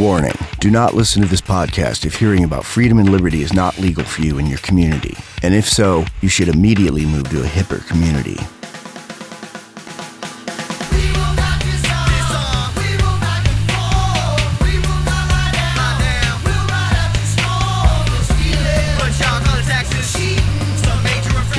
Warning Do not listen to this podcast if hearing about freedom and liberty is not legal for you in your community. And if so, you should immediately move to a hipper community.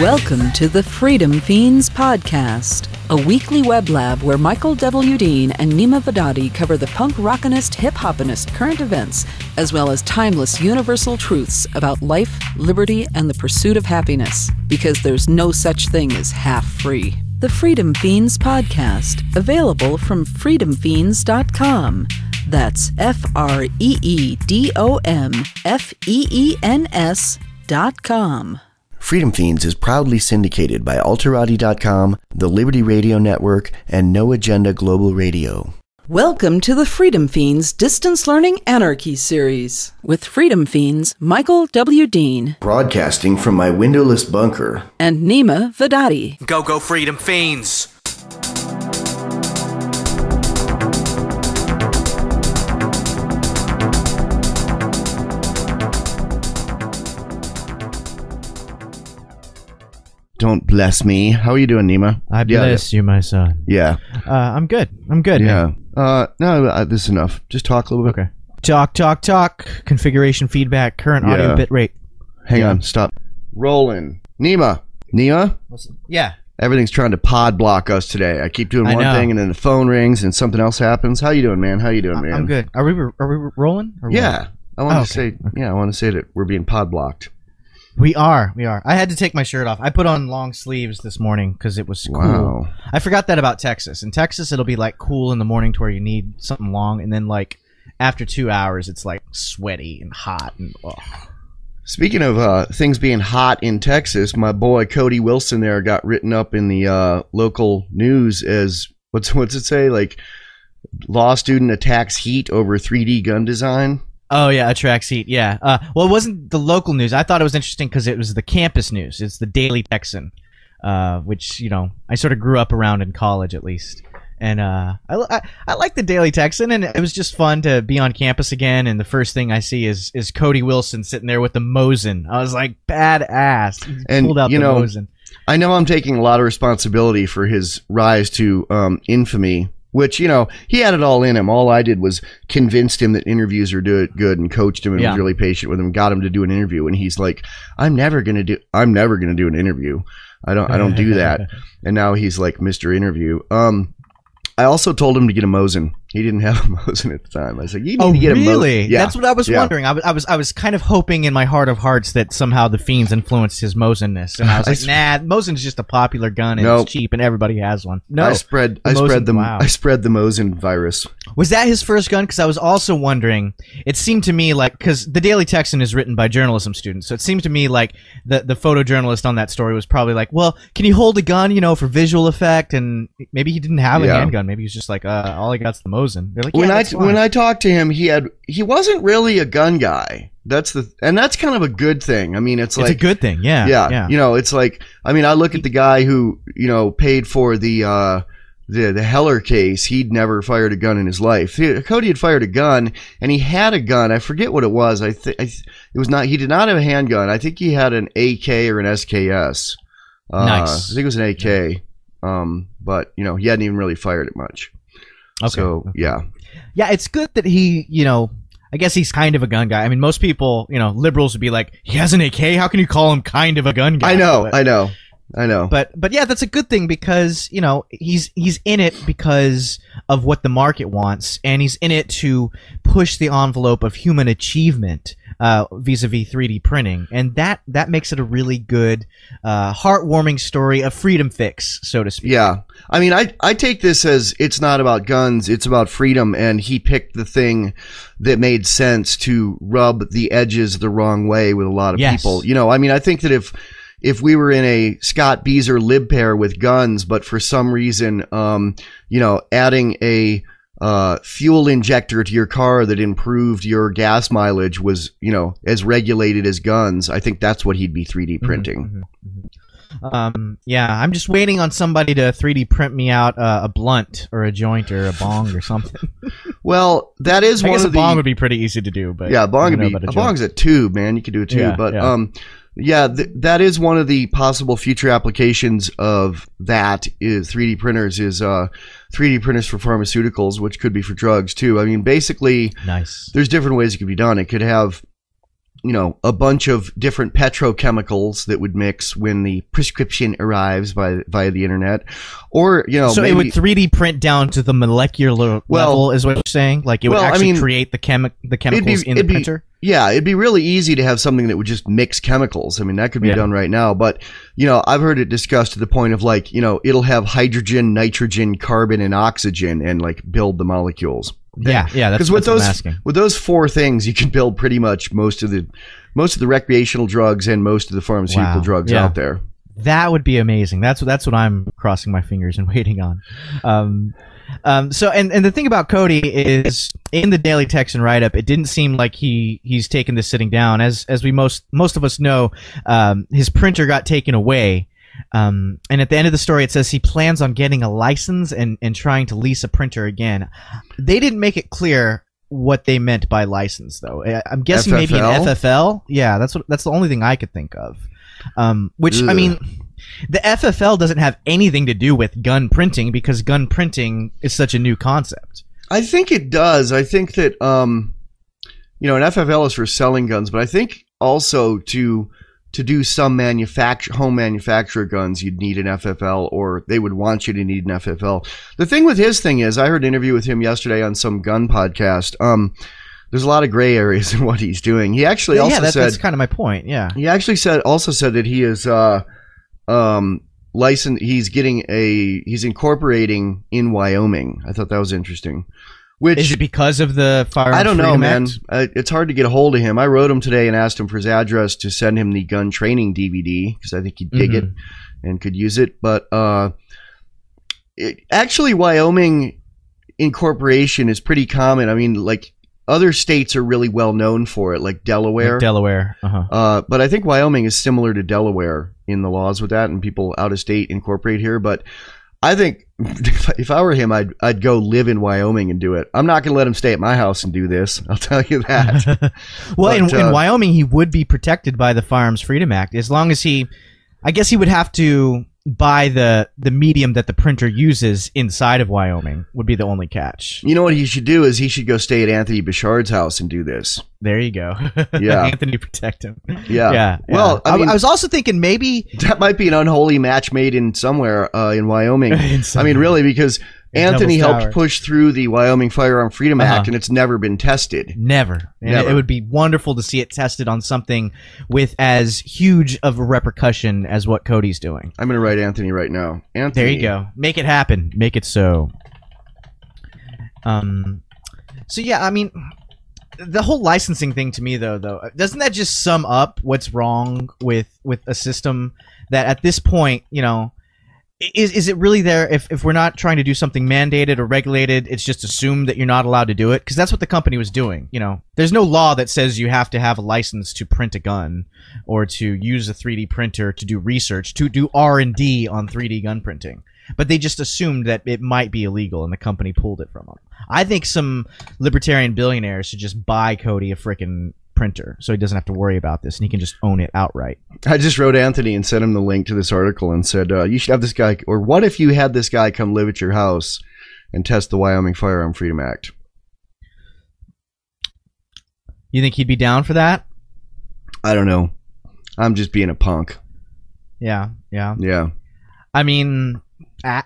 Welcome to the Freedom Feens Podcast, a weekly web lab where Michael W. Dean and Neema Vedadi cover the punk rockinist, hip hopinist current events, as well as timeless universal truths about life, liberty, and the pursuit of happiness, because there's no such thing as half free. The Freedom Feens Podcast, available from freedomfeens.com. That's F R E E D O M F E E N S dot com. Freedom Feens is proudly syndicated by Alterati.com, the Liberty Radio Network, and No Agenda Global Radio. Welcome to the Freedom Feens Distance Learning Anarchy series with Freedom Feens Michael W. Dean Broadcasting from my windowless bunker. and Neema Vedadi. Go, go, freedom fiends! Don't bless me. How are you doing, Neema? I Yeah, bless you, my son. Yeah. Uh, I'm good. I'm good. Yeah. Uh, no, uh, this is enough. Just talk a little bit. Okay. Talk, talk, talk. Configuration feedback. Current Yeah. audio bit rate. Hang Yeah. on. Stop. Rolling. Neema. Neema? Yeah. Everything's trying to pod block us today. I keep doing I one know. thing and then the phone rings and something else happens. How you doing, man? How you doing, man? I'm good. Are we are we rolling? Or what? Yeah. I want Oh, to okay. say yeah, I want to say that we're being pod blocked. We are. We are. I had to take my shirt off. I put on long sleeves this morning because it was cool. Wow. I forgot that about Texas. In Texas, it'll be like cool in the morning to where you need something long, and then like after two hours, it's like sweaty and hot and. Ugh. Speaking of uh, things being hot in Texas, my boy Cody Wilson there got written up in the uh, local news as what's what's it say like law student attacks heat over 3D gun design. Oh yeah, a track seat. Yeah. Uh, well, it wasn't the local news. I thought it was interesting because it was the campus news. It's the Daily Texan, uh, which you know I sort of grew up around in college at least, and uh, I, I I like the Daily Texan, and it was just fun to be on campus again. And the first thing I see is is Cody Wilson sitting there with the Mosin. I was like, badass. He And, pulled out you the know, Mosin. I know I'm taking a lot of responsibility for his rise to um, infamy, which you know he had it all in him. All I did was convinced him that interviews are do- good and coached him and Yeah. was really patient with him, got him to do an interview, and he's like, "I'm never gonna do. I'm never gonna do an interview. I don't. I don't do that." and now he's like Mr. Interview. Um, I also told him to get a Mosin. He didn't have a Mosin at the time. I was like, "You need Oh to get a Mosin." really? Yeah, That's what I was Yeah. wondering. I was, I was I was kind of hoping in my heart of hearts that somehow the fiends influenced his Mosinness, and I was I like, sp- nah, Mosin's just a popular gun and Nope. it's cheap and everybody has one. No, I spread. I The spread the. wow. I spread the Mosin virus. was that his first gun? Because I was also wondering. It seemed to me like because the Daily Texan is written by journalism students, so it seemed to me like the the photojournalist on that story was probably like, well, can you hold a gun, you know, for visual effect? And maybe he didn't have a Yeah. handgun. Maybe he's just like, uh, all I got's the Mosin. They're like, when yeah, I that's fine. when I talked to him, he had he wasn't really a gun guy. That's the and that's kind of a good thing. I mean, it's, it's like a good thing. Yeah, yeah, yeah. you know, it's like I mean, I look at the guy who you know paid for the uh, the the Heller case. He'd never fired a gun in his life. He- Cody had fired a gun, and he had a gun. I forget what it was. I think it was not. He did not have a handgun. I think he had an AK or an SKS. Uh, Nice. I think it was an AK. Um, but you know, he hadn't even really fired it much. Okay. So yeah, Yeah, it's good that he, you know, I guess he's kind of a gun guy. I mean, most people, you know, liberals would be like, he has an AK. How can you call him kind of a gun guy? I know, But, I know, I know. but but yeah, that's a good thing because you know he's he's in it because of what the market wants, and he's in it to push the envelope of human achievement uh, vis-a-vis 3D printing, and that that makes it a really good, uh, heartwarming story of freedom fix, so to speak. Yeah. I mean, I, I take this as it's not about guns, it's about freedom. And he picked the thing that made sense to rub the edges the wrong way with a lot of Yes. people. You know, I mean, I think that if, if we were in a Scott Bieser lib pair with guns, but for some reason, um, you know, adding a, uh, fuel injector to your car that improved your gas mileage was, you know, as regulated as guns. I think that's what he'd be 3D printing. Mhm, mhm. Um, yeah, I'm just waiting on somebody to 3D print me out uh, a blunt or a joint or a bong or something. Well, that is I one guess a of the bong would be pretty easy to do, but yeah, a bong would be a, a bong's a tube, man. You could do a tube, Yeah, but yeah. um, yeah, th- that is one of the possible future applications of that is 3D printers is uh 3D printers for pharmaceuticals, which could be for drugs too. I mean, basically, nice. there's different ways it could be done. It could have, you know, a bunch of different petrochemicals that would mix when the prescription arrives by via the internet, or you know, so maybe, it would 3D print down to the molecular Well- level, is what you're saying? Like it would Well, I actually mean, create the chemi- the chemicals in the be- printer. Yeah, it'd be really easy to have something that would just mix chemicals. I mean, that could be Yeah. done right now. But, you know, I've heard it discussed to the point of like, you know, it'll have hydrogen, nitrogen, carbon, and oxygen and like build the molecules. Yeah, yeah. Because with those with those four things, you can build pretty much most of the most of the recreational drugs and most of the pharmaceutical Wow. drugs Yeah. out there. That would be amazing. That's what that's what I'm crossing my fingers and waiting on. Um, um, so and, and the thing about Cody is in the Daily Texan write up, it didn't seem like he he's taken this sitting down. As as we most most of us know, um, his printer got taken away. Um, and at the end of the story, it says he plans on getting a license and, and trying to lease a printer again. They didn't make it clear what they meant by license, though. I'm guessing maybe an FFL? FFL. Yeah, that's what that's the only thing I could think of. Um, which I mean, the FFL doesn't have anything to do with gun printing because gun printing is such a new concept. I think it does. I think that um, you know, an FFL is for selling guns, but I think also to to do some manufacture home manufacturer guns, you'd need an FFL, or they would want you to need an FFL. The thing with his thing is, I heard an interview with him yesterday on some gun podcast. Um, there's a lot of gray areas in what he's doing. He actually also yeah, that's, said that's kind of my point. Yeah. he actually said also said that he is uh um licensed he's getting a he's incorporating in Wyoming. I thought that was interesting. Which Is it because of the Firearms I don't know, man. Uh, it's hard to get a hold of him. I wrote him today and asked him for his address to send him the gun training DVD because I think he'd dig it Mm-hmm. and could use it. But uh, it, actually, Wyoming incorporation is pretty common. I mean, like other states are really well known for it, like Delaware. Like Delaware. Uh-huh. Uh, but I think Wyoming is similar to Delaware in the laws with that, and people out of state incorporate here. But I think if, I were him, I'd I'd go live in Wyoming and do it. I'm not going to let him stay at my house and do this. I'll tell you that. well, in, but, in uh, Wyoming, he would be protected by the Firearms Freedom Act as long as he, I guess he would have to buy the the medium that the printer uses inside of Wyoming. Would be the only catch. you know what he should do is he should go stay at Anthony Bouchard's house and do this. There you go. Yeah. Anthony protect him. Yeah. Yeah. Well, yeah. I mean- I was also thinking maybe That might be an unholy match made in somewhere uh, in Wyoming. In I mean, really, because Anthony helped Tower. push through the Wyoming Firearm Freedom Uh-huh. Act, and it's never been tested. Never. And Never. It, would be wonderful to see it tested on something with as huge of a repercussion as what Cody's doing. I'm going to write Anthony right now. Anthony, There you go. Make it happen. Make it so. Um. So yeah, I mean, the whole licensing thing to me, though, though, doesn't that just sum up what's wrong with with a system that at this point, you know, is is it really there? If if we're not trying to do something mandated or regulated, it's just assumed that you're not allowed to do it because that's what the company was doing. You know, there's no law that says you have to have a license to print a gun or to use a 3D printer to do research to do R and D on 3D gun printing. But they just assumed that it might be illegal, and the company pulled it from them. I think some libertarian billionaires should just buy Cody a freaking printer, so he doesn't have to worry about this, and he can just own it outright. I just wrote Anthony and sent him the link to this article and said, uh, you should have this guy, or what if you had this guy come live at your house and test the Wyoming Firearm Freedom Act? You think he'd be down for that? I don't know. I'm just being a punk. Yeah, yeah. Yeah. I mean, a-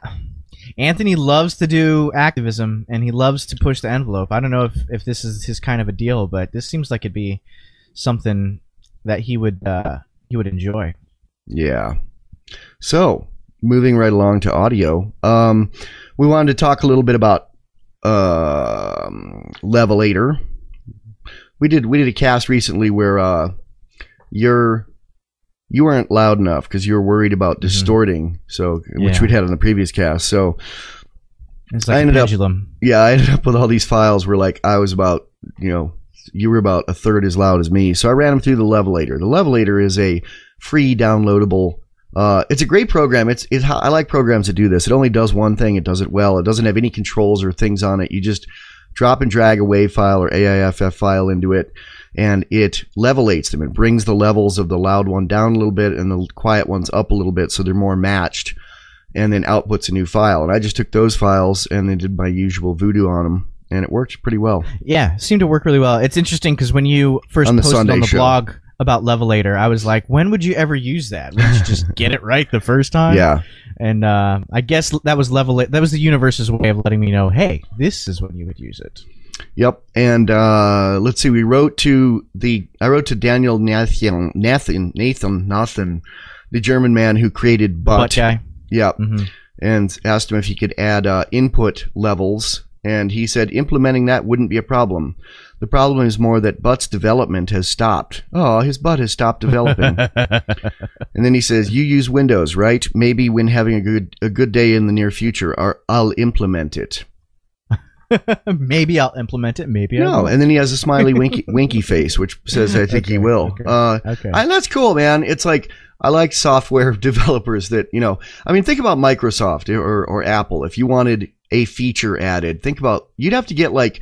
Anthony loves to do activism, and he loves to push the envelope. I don't know if if this is his kind of a deal, but this seems like it'd be something that he would uh, he would enjoy. Yeah. So, moving right along to audio, um, we wanted to talk a little bit about um, Levelator. We did we did a cast recently where uh, you're you weren't loud enough because you were worried about distorting. So, which Mm-hmm. Yeah. we'd had on the previous cast. So, It's I like a ended up- yeah, I ended up with all these files where like I was about, you know, you were about a third as loud as me. So I ran them through the Levelator. The Levelator is a free downloadable Uh, it's a great program. It's it, I like programs that do this. It only does one thing. It does it well. It doesn't have any controls or things on it. You just drop and drag a WAV file or AIFF file into it, and it levelates them. It brings the levels of the loud one down a little bit and the quiet ones up a little bit, so they're more matched. And then outputs a new file. And I just took those files and then did my usual voodoo on them, and it worked pretty well. Yeah, seemed to work really well. It's interesting because when you first On the posted Sunday on the show. blog about Levelator, I was like, when would you ever use that? Would you just get it right the first time? Yeah. And uh, I guess that was level. That was the universe's way of letting me know, hey, this is when you would use it. Yep. And uh, let's see. We wrote to the. I wrote to Daniel Nathan, Nathan, Nathan, Nathan, the German man who created Butt. Butt guy. Yep. hmm And asked him if he could add uh, input levels, and he said implementing that wouldn't be a problem. The problem is more that Butt's development has stopped. Oh, his butt has stopped developing. and then he says, "You use Windows, right? Maybe when having a good a good day in the near future, or I'll implement it." maybe I'll implement it. Maybe I No, won't. and then he has a smiley winky winky face, which says, "I think he will." okay, Uh, okay. and that's cool, man. It's like I like software developers that you know. I mean, think about Microsoft or or Apple. If you wanted a feature added, think about you'd have to get like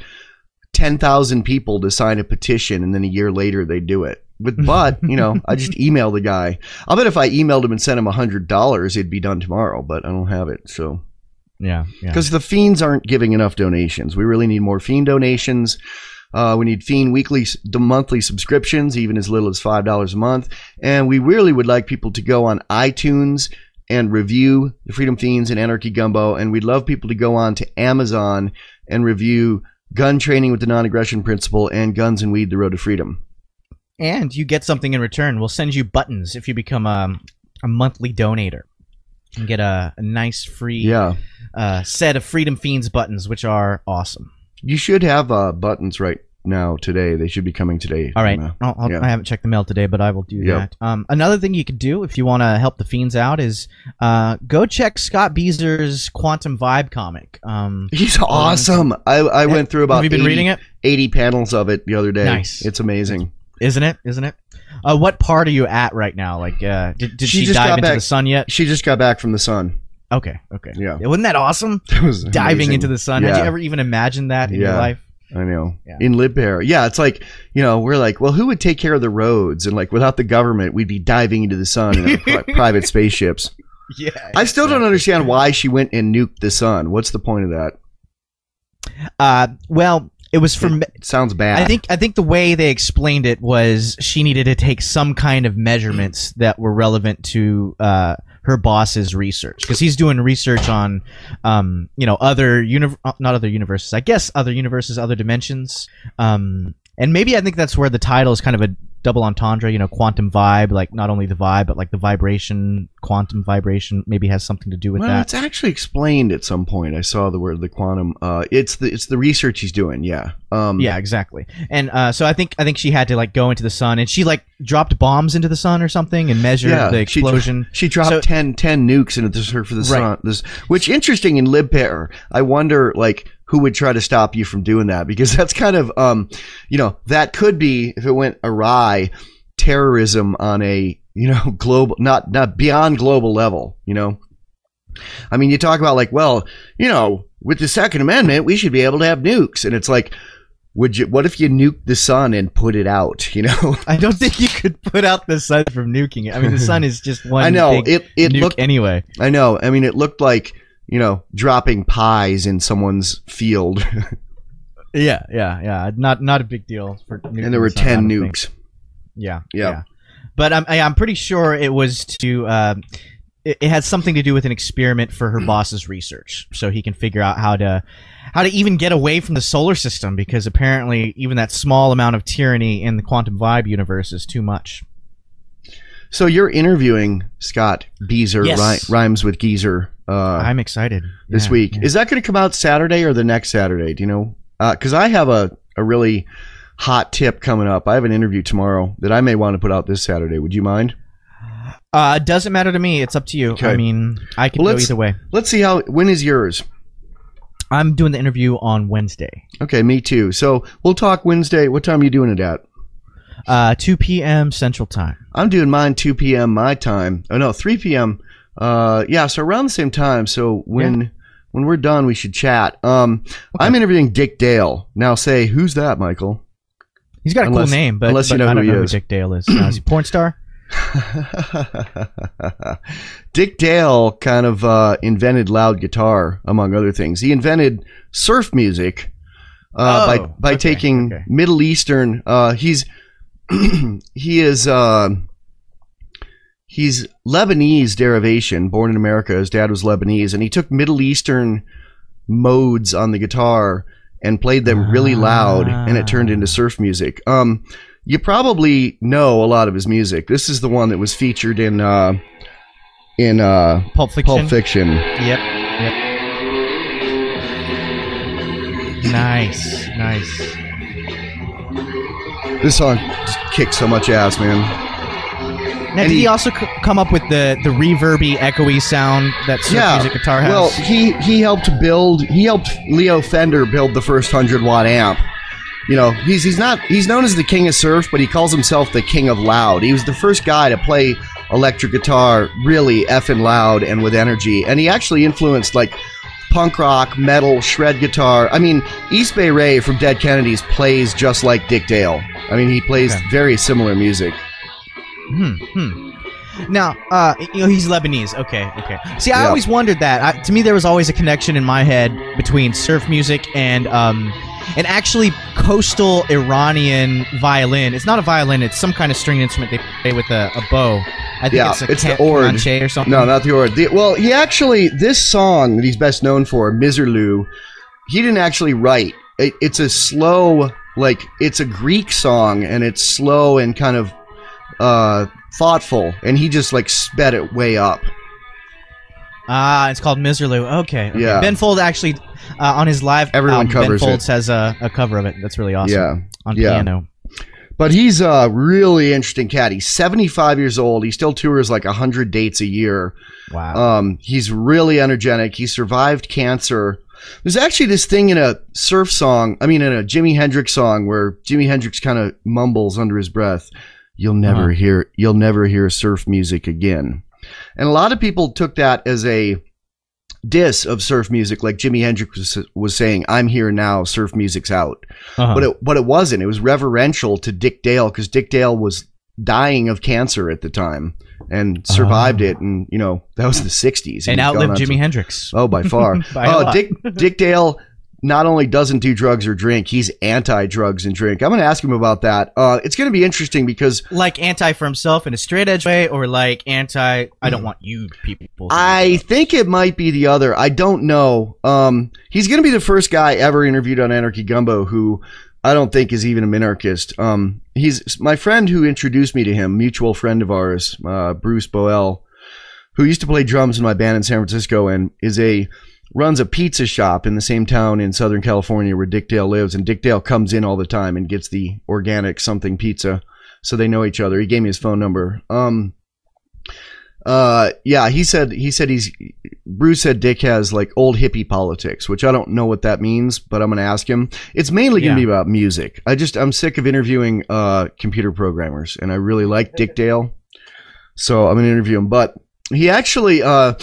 ten thousand people to sign a petition, and then a year later they do it. With but you know, I just email the guy. I'll bet if I emailed him and sent him a hundred dollars, it'd be done tomorrow. But I don't have it, so yeah, yeah. because the fiends aren't giving enough donations. We really need more fiend donations. Uh, we need fiend weekly, the monthly subscriptions, even as little as five dollars a month. And we really would like people to go on iTunes and review the Freedom Feens and Anarchy Gumbo. And we'd love people to go on to Amazon and review Gun Training with the Non-Aggression Principle and Guns and Weed: The Road to Freedom. and you get something in return. We'll send you buttons if you become a, a monthly donator. And get a, a nice free Yeah, uh, set of Freedom Feens buttons, which are awesome. you should have uh, buttons right now today. They should be coming today. All right, I'll, I'll, yeah. I haven't checked the mail today, but I will do Yep. that. Um, another thing you could do if you want to help the fiends out is uh, go check Scott Bieser's Quantum Vibe comic. Um, He's awesome. I, I went through about have you been 80 reading it? 80 panels of it the other day. Nice. It's amazing. Isn't it? Isn't it? Uh, what part are you at right now? Like, uh, did, did She she, dive into back- the sun yet? She just got back from the sun. Okay, okay. Yeah. Wasn't that awesome? That was Diving amazing. into the sun. Had you ever even imagined that in your life? I know. Yeah. In Lipair. Yeah, it's like, you know, we're like, well, who would take care of the roads? And like, without the government, we'd be diving into the sun in pri- private spaceships. Yeah. I still don't understand why she went and nuked the sun. What's the point of that? Uh, well, it was for. It sounds bad. I think I think the way they explained it was she needed to take some kind of measurements that were relevant to uh, her boss's research because he's doing research on, um, you know, other uni- uh, not other universes, I guess other universes, other dimensions, um, and maybe I think that's where the title is kind of a double entendre. You know, quantum vibe, like not only the vibe but like the vibration, quantum vibration, maybe has something to do with well, that. it's actually explained at some point. I saw the word the quantum. Uh, it's the it's the research he's doing. Yeah. Um, Yeah, exactly. And uh, so I think I think she had to like go into the sun, and she like dropped bombs into the sun or something, and measured Yeah, the she dro- explosion. She dropped So- 10, 10 nukes into the for the Right. sun. This, which interesting in libpair. I wonder like who would try to stop you from doing that because that's kind of um, you know, that could be if it went awry, terrorism on a you know global, not not beyond global level. You know, I mean, you talk about like, well, you know, with the Second Amendment, we should be able to have nukes, and it's like. Would you? What if you nuke the sun and put it out? You know, I don't think you could put out the sun from nuking it. I mean, the sun is just one. I know it. It nuke looked anyway. I know. I mean, it looked like you know dropping pies in someone's field, Yeah, yeah, yeah. Not not a big deal for. and there were ten nukes. Yeah, Yeah. But I'm I- I'm pretty sure it was to. Um, it, it had something to do with an experiment for her boss's research, so he can figure out how to how to even get away from the solar system because apparently even that small amount of tyranny in the quantum vibe universe is too much. So you're interviewing Scott Bieser, Yes. ri- rhymes with Geezer, uh, I'm excited this Yeah, week. yeah. Is that going to come out Saturday or the next Saturday? Do you know? Because I have a a really hot tip coming up. I have an interview tomorrow that I may want to put out this Saturday. Would you mind? Uh, it doesn't matter to me. It's up to you. Okay. I mean, I can Well, go either way. Let's see how. When is yours? I'm doing the interview on Wednesday. Okay, me too. So we'll talk Wednesday. What time are you doing it at? Uh, 2 p.m. Central Time. I'm doing mine 2 p.m. my time. Oh no, 3 p.m. Uh, yeah, so around the same time. So when when we're done, we should chat. Um, I'm interviewing Dick Dale. Now, say who's that, Michael? He's got a Unless- cool name, but, unless you but know I don't who know who Dick Dale is. Uh, is he a porn star? Dick Dale kind of uh, invented loud guitar, among other things. He invented surf music uh, Oh, by by okay, taking okay. Middle Eastern. Uh, he's he is uh, he's Lebanese derivation, born in America. His dad was Lebanese, and he took Middle Eastern modes on the guitar and played them really loud, and it turned into surf music. Um, you probably know a lot of his music. This is the one that was featured in uh, in uh, Pulp Fiction. Pulp Fiction. Yep. Yep. Nice. Nice. This song just kicks so much ass, man. Now, did he, he- also c- come up with the the reverby, echoey sound that surf yeah. music guitar has? Well, he he helped build. He helped Leo Fender build the first hundred watt amp. You know, he's he's not he's known as the king of surf, but he calls himself the king of loud. He was the first guy to play electric guitar really effing loud and with energy, and he actually influenced like punk rock, metal, shred guitar. I mean, East Bay Ray from Dead Kennedys plays just like Dick Dale. I mean, he plays Okay. very similar music. Hmm. Hmm. Now, uh, you know, he's Lebanese. Okay, okay. See, I always wondered that. I, to me, there was always a connection in my head between surf music and um, and actually coastal Iranian violin. It's not a violin; it's some kind of string instrument they play with a, a bow. I think Yeah, it's a it's the ord. or something. No, not the Ord. The, well, he actually this song that he's best known for, Miserlou, he didn't actually write. It, it's a slow, like it's a Greek song, and it's slow and kind of uh, thoughtful, and he just like sped it way up. Ah, it's called Miserlou. Okay. okay. Yeah. Ben Folds actually uh, on his live Everyone album, covers Ben Folds it. has a, a cover of it. That's really awesome. Yeah, On yeah. piano. but he's a really interesting cat. He's seventy five years old. He still tours like hundred dates a year. Wow. Um, he's really energetic. He survived cancer. There's actually this thing in a surf song, I mean, in a Jimi Hendrix song where Jimi Hendrix kind of mumbles under his breath, "You'll never Uh-huh. hear, you'll never hear surf music again." And a lot of people took that as a diss of surf music, like Jimi Hendrix was, was saying, "I'm here now, surf music's out." Uh-huh. But it, but it wasn't. It was reverential to Dick Dale because Dick Dale was dying of cancer at the time and survived Oh. it. And you know that was the '60s. and outlived on to- Jimi Hendrix. Oh, by far. Oh. Dick Dick Dale not only doesn't do drugs or drink, he's anti-drugs and drink. I'm going to ask him about that. Uh, it's going to be interesting because like anti for himself in a straight edge way, or like anti. I don't want you people. I think it might be the other. I don't know. Um, he's going to be the first guy ever interviewed on Anarchy Gumbo who I don't think is even a minarchist. Um, he's my friend who introduced me to him, mutual friend of ours, uh, Bruce Boel, who used to play drums in my band in San Francisco and is a runs a pizza shop in the same town in Southern California where Dick Dale lives. And Dick Dale comes in all the time and gets the organic something pizza. So they know each other. He gave me his phone number. Um, uh, yeah, he said he said he's Bruce said Dick has like old hippie politics, which I don't know what that means, but I'm gonna ask him. It's mainly gonna Yeah. be about music. I just I'm sick of interviewing uh computer programmers, and I really like Dick Dale, so I'm gonna interview him. But he actually uh.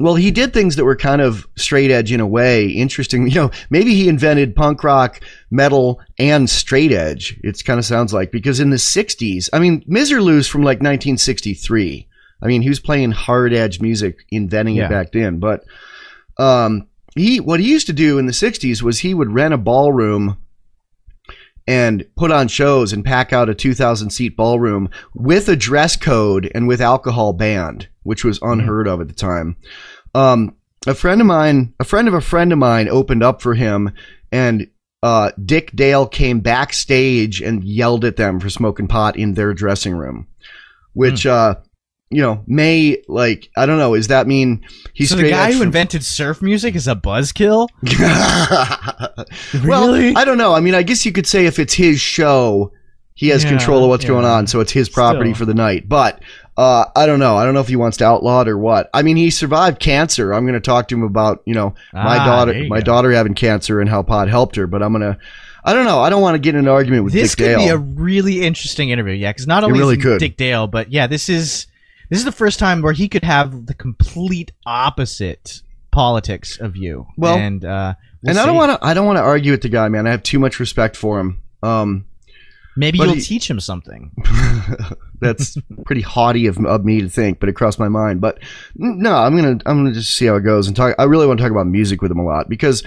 Well, he did things that were kind of straight edge in a way. Interesting. You know, maybe he invented punk rock, metal, and straight edge. It kind of sounds like because in the 60s, I mean, Miserlou's from like 1963. I mean, he was playing hard edge music, inventing Yeah. it back then. But um, he, what he used to do in the 60s was he would rent a ballroom and put on shows and pack out a 2,000 seat ballroom with a dress code and with alcohol banned, which was unheard of at the time. Um, a friend of mine, a friend of a friend of mine opened up for him and uh, Dick Dale came backstage and yelled at them for smoking pot in their dressing room, which, uh, you know, may like, I don't know. Does that mean he's so the guy who from- invented surf music is a buzzkill. well, Really? I don't know. I mean, I guess you could say if it's his show, he has Yeah, control of what's yeah. going on, so it's his property Still. for the night. But uh, I don't know. I don't know if he wants to outlaw it or what. I mean, he survived cancer. I'm going to talk to him about you know my Ah, daughter, my go. daughter having cancer and how pot helped her. But I'm gonna. I don't know. I don't want to get in an argument with this Dick could be a really interesting interview. Yeah, because not It only really is could. Dick Dale, but yeah, this is this is the first time where he could have the complete opposite politics of you. Well, and uh, we'll and I don't want to. I don't want to argue with the guy, man. I have too much respect for him. Um, Maybe you'll he- teach him something. that's pretty haughty of, of me to think, but it crossed my mind. But no, I'm gonna I'm gonna just see how it goes and talk. I really want to talk about music with him a lot because,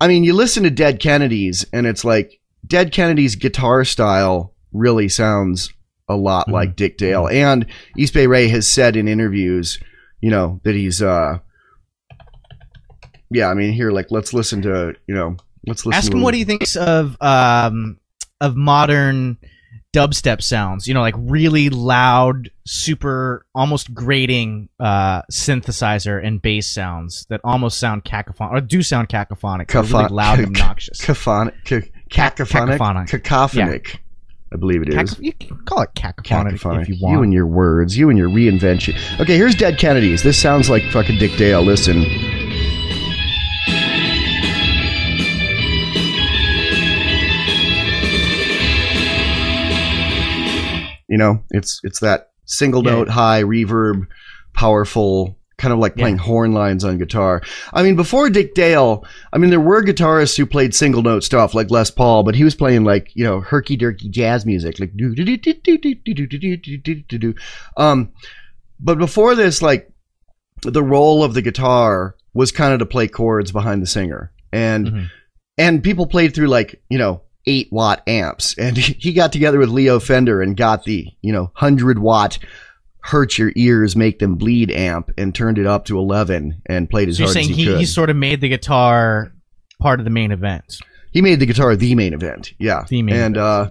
I mean, you listen to Dead Kennedys and it's like Dead Kennedy's guitar style really sounds a lot Mhm. like Dick Dale, and East Bay Ray has said in interviews, you know, that he's uh, yeah. I mean, here, like, let's listen to you know, let's listen. Ask him what he thinks of um of modern dubstep sounds. You know, like really loud, super, almost grating uh synthesizer and bass sounds that almost sound cacophonic or do sound cacophonic. They're really Cacophon- loud and obnoxious. cacophonic, ca- cacophonic, cacophonic. cacophonic. I believe it is. You can call it cacophonic, Cacophonic. if you You, and your words, you and your reinvention. Okay, here's Dead Kennedys. This sounds like fucking Dick Dale. Listen. You know, it's it's that single Yeah. note high reverb, powerful, kind of like Yeah. playing horn lines on guitar. I mean, before Dick Dale, I mean, there were guitarists who played single note stuff like Les Paul, but he was playing like you know herky jerky jazz music, like do do do do do do do do do do do. Um, but before this, like the role of the guitar was kind of to play chords behind the singer, and Mhm. and people played through like you know eight watt amps, and he got together with Leo Fender and got the you know hundred watt hurt your ears, make them bleed amp, and turned it up to eleven and played as So hard saying as he, he, could. he sort of made the guitar part of the main event. He made the guitar the main event. Yeah. The main and event. uh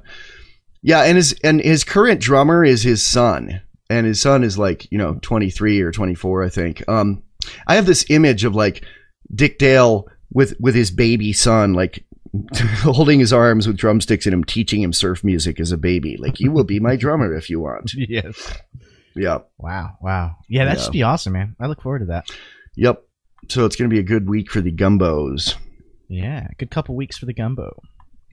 yeah, and his and his current drummer is his son. And his son is like, you know, 23 or 24, I think. Um I have this image of like Dick Dale with with his baby son like holding his arms with drumsticks in him teaching him surf music as a baby. Like you will be my drummer if you want. yes. Yeah. Wow. Wow. Yeah, that Yeah. should be awesome, man. I look forward to that. Yep. So it's going to be a good week for the Gumbos. Yeah, good couple weeks for the gumbo.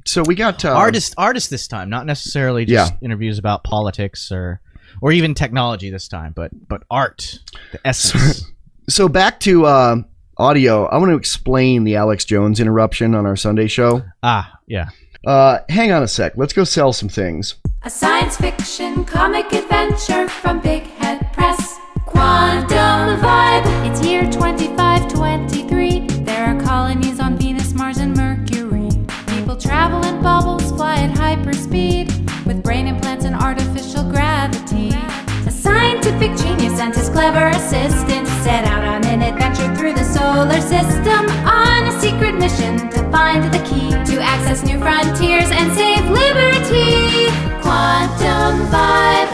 So we got uh, artist, artist this time, not necessarily just interviews about politics or or even technology this time, but but art, the essence. So back to uh, audio. I want to explain the Alex Jones interruption on our Sunday show. ah, yeah. Uh, hang on a sec. Let's go sell some things. A science fiction comic adventure from Big Head Press. Quantum Vibe. It's year 2523. There are colonies on Venus, Mars, and Mercury. People travel in bubbles, fly at hyperspeed, with brain implants and artificial gravity. A scientific genius and his clever assistant set out on solar system on a secret mission to find the key to access new frontiers and save liberty. Quantum Vibe.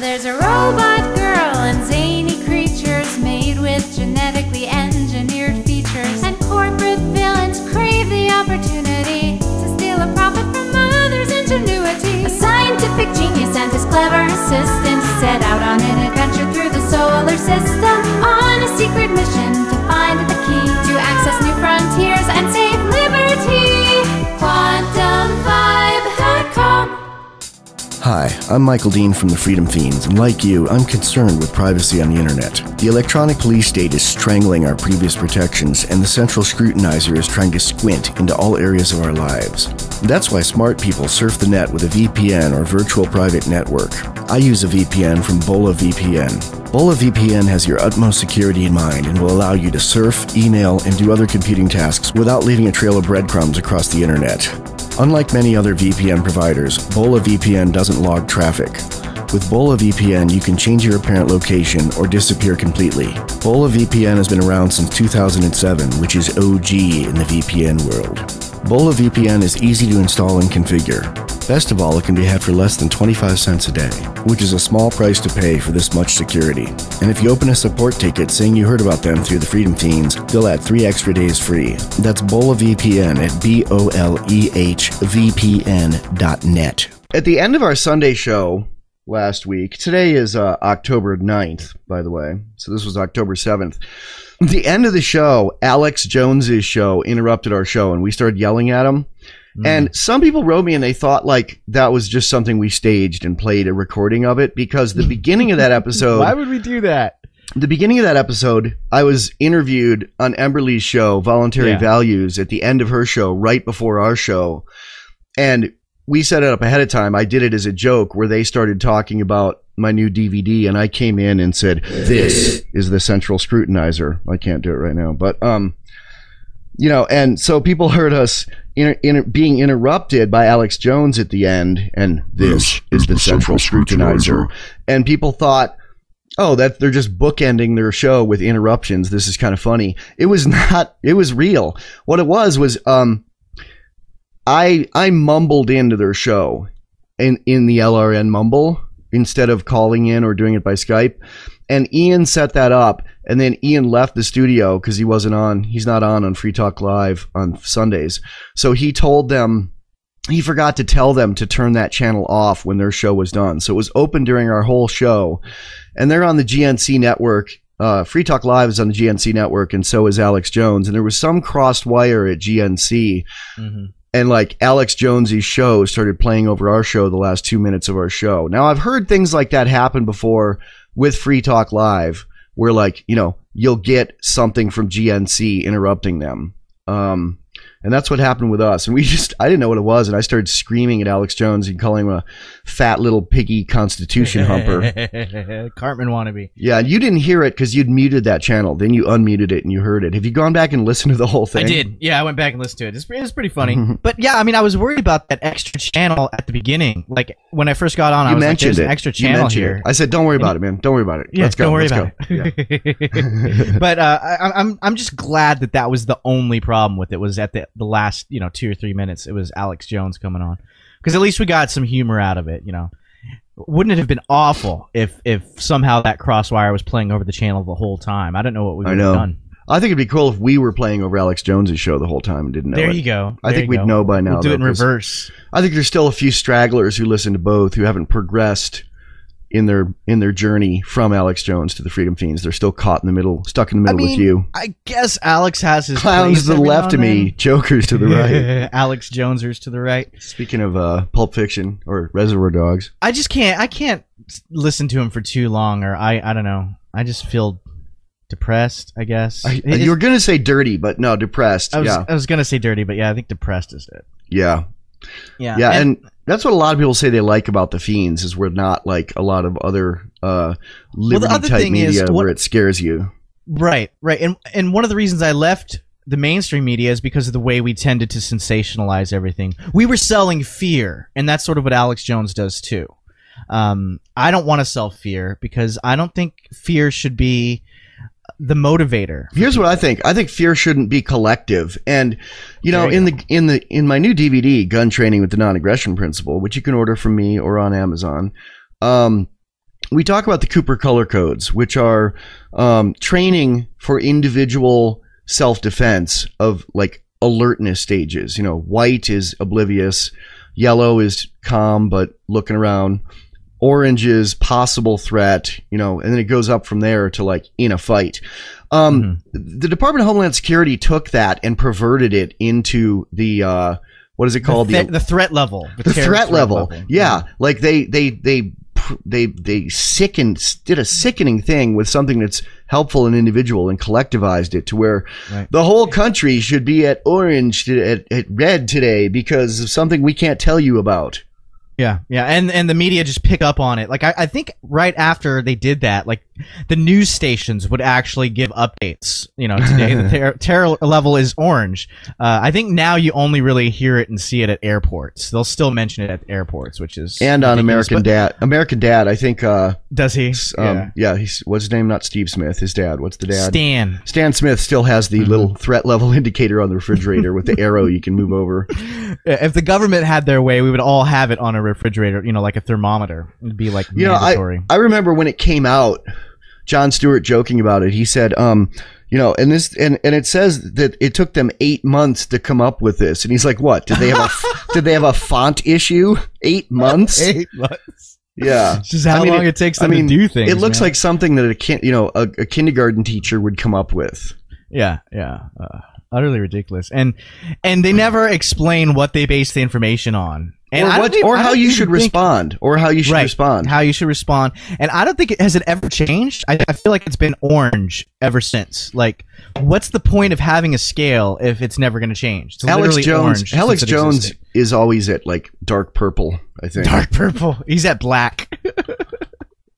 There's a robot girl and zany creatures made with genetically engineered features. And corporate villains crave the opportunity to steal a profit from others' ingenuity. A scientific genius and his clever assistant set out on an adventure through the solar system on a secret mission and save liberty. Hi, I'm Michael Dean from the Freedom Feens, and like you, I'm concerned with privacy on the internet. The electronic police state is strangling our previous protections, and the central scrutinizer is trying to squint into all areas of our lives. That's why smart people surf the net with a VPN or virtual private network. I use a VPN from Boleh VPN. Boleh VPN has your utmost security in mind and will allow you to surf, email, and do other computing tasks without leaving a trail of breadcrumbs across the internet. Unlike many other VPN providers, Boleh VPN doesn't log traffic. With Boleh VPN, you can change your apparent location or disappear completely. Boleh VPN has been around since 2007, which is OG in the VPN world. Boleh VPN is easy to install and configure. Best of all, it can be had for less than 25 cents a day, which is a small price to pay for this much security. And if you open a support ticket saying you heard about them through the Freedom Feens, they'll add three extra days free. That's Boleh VPN at B O L E H VPN dot net. At the end of our Sunday show last week, today is uh, October 9th, by the way. So this was October 7th. The end of the show, Alex Jones's show interrupted our show and we started yelling at him. Mm. And some people wrote me and they thought like that was just something we staged and played a recording of it because the beginning of that episode Why would we do that? the beginning of that episode, I was interviewed on Emberly's show, Voluntary Yeah. Values, at the end of her show, right before our show. And we set it up ahead of time. I did it as a joke where they started talking about my new DVD and I came in and said, This is the central scrutinizer. I can't do it right now. But um you know, and so people heard us inter- inter- being interrupted by Alex Jones at the end, and this is the central scrutinizer. And people thought, oh, that they're just bookending their show with interruptions. This is kind of funny. It was not. It was real. What it was was, um, I I mumbled into their show, in in the LRN mumble instead of calling in or doing it by Skype. And Ian set that up, and then Ian left the studio because he wasn't on. He's not on on Free Talk Live on Sundays. So he told them he forgot to tell them to turn that channel off when their show was done. So it was open during our whole show, and they're on the GNC network. Uh, Free Talk Live is on the GNC network, and so is Alex Jones. And there was some crossed wire at GNC, Mhm. And like Alex Jonesy's show started playing over our show the last two minutes of our show. Now I've heard things like that happen before with Free Talk Live, where like you know you'll get something from GNC interrupting them. Um, and that's what happened with us. And we just, I didn't know what it was. And I started screaming at Alex Jones and calling him a fat little piggy constitution humper. Cartman wannabe. Yeah. And you didn't hear it because you'd muted that channel. Then you unmuted it and you heard it. Have you gone back and listened to the whole thing? I did. Yeah, I went back and listened to it. It's, it's pretty funny. but yeah, I mean, I was worried about that extra channel at the beginning. Like when I first got on, I You was like, mentioned "There's it. an extra channel here." it. I said, don't worry about it, man. Don't worry about it. Yeah, Let's go. don't worry Let's about go. Yeah. it. but uh, I, I'm I'm just glad that that was the only problem with it was at the the last you know two or three minutes it was Alex Jones coming on because at least we got some humor out of it. You know, wouldn't it have been awful if if somehow that crosswire was playing over the channel the whole time? I don't know what we would have done. I think it'd be cool if we were playing over Alex Jones's show the whole time and didn't know There it. you go. I There think we'd go. know by now. We'll do it in reverse. I think there's still a few stragglers who listen to both who haven't progressed in their in their journey from Alex Jones to the Freedom Feens. They're still caught in the middle, stuck in the I middle mean, with you. I guess Alex has his Clowns to the left of me, and jokers to the right. Alex Jonesers to the right. Speaking of uh, Pulp Fiction or Reservoir Dogs, I just can't. I can't listen to him for too long, or I. I don't know. I just feel depressed. I guess. I, you were gonna say dirty, but no, depressed. I was. yeah, I was gonna say dirty, but yeah, I think depressed is it. yeah, Yeah. yeah, and, that's what a lot of people say they like about the Feens is we're not like a lot of other uh, liberty other type thing is, media what- where it scares you. Right, right. And and one of the reasons I left the mainstream media is because of the way we tended to sensationalize everything. We were selling fear, and that's sort of what Alex Jones does too. Um, I don't want to sell fear because I don't think fear should be the motivator. Here's what I think. I think fear shouldn't be collective. And you know, you in the in the in my new DVD, Gun Training with the Non-Aggression Principle, which you can order from me or on Amazon, um, we talk about the Cooper color codes, which are um, training for individual self-defense of like alertness stages. You know, white is oblivious, yellow is calm but looking around, orange is possible threat. You know, and then it goes up from there to like in a fight. Um, The Department of Homeland Security took that and perverted it into the uh, what is it called? the, the threat level, the terror threat level. Yeah, like they they they they they sickened did a sickening thing with something that's helpful and individual and collectivized it to where Right. the whole country should be at orange at, at red today because of something we can't tell you about. Yeah, yeah, and and the media just pick up on it. Like I, I think right after they did that, like the news stations would actually give updates. You know, today the ter- terror level is orange. Uh, I think now you only really hear it and see it at airports. They'll still mention it at airports, which is And on American but- Dad, American Dad, I think. Uh, Does he? um, yeah. he's what's his name? Not Steve Smith. His dad. What's the dad? Stan. Stan Smith still has the little threat level indicator on the refrigerator with the arrow you can move over. If the government had their way, we would all have it on a refrigerator. You know, like a thermometer. It'd be like You know, mandatory. I, I remember when it came out, Jon Stewart joking about it. He said, um, you know, and this and, and it says that it took them eight months to come up with this. And he's like, what? Did they have a did they have a font issue? Eight months? Eight months. Yeah. It's just how I mean, long it, takes I them mean, to do things. It looks man. like something that a kin- you know a, a kindergarten teacher would come up with. Yeah, yeah. Uh, utterly ridiculous. And and they never explain what they base the information on. And or what, or how you should think- respond, or how you should right, respond. How you should respond. And I don't think it has it ever changed. I, I feel like it's been orange ever since. Like, what's the point of having a scale if it's never going to change? It's Alex Jones. orange Alex Jones existed. is always at like dark purple. I think. dark purple. He's at black.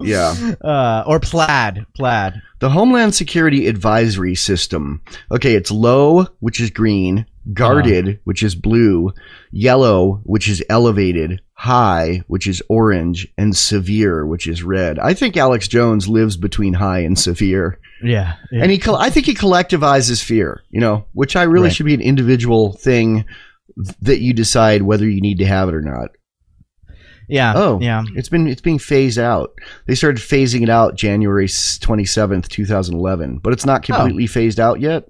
Yeah. uh, or plaid. Plaid. The Homeland Security Advisory System. Okay, it's low, which is green, guarded, which is blue, yellow, which is elevated, high, which is orange, and severe, which is red. I think Alex Jones lives between high and severe. Yeah. yeah. And he, I think he collectivizes fear, you know, which I really Right. should be an individual thing that you decide whether you need to have it or not. Yeah. Oh, yeah. It's been it's being phased out. They started phasing it out January twenty seventh, two thousand eleven, but it's not oh. completely phased out yet.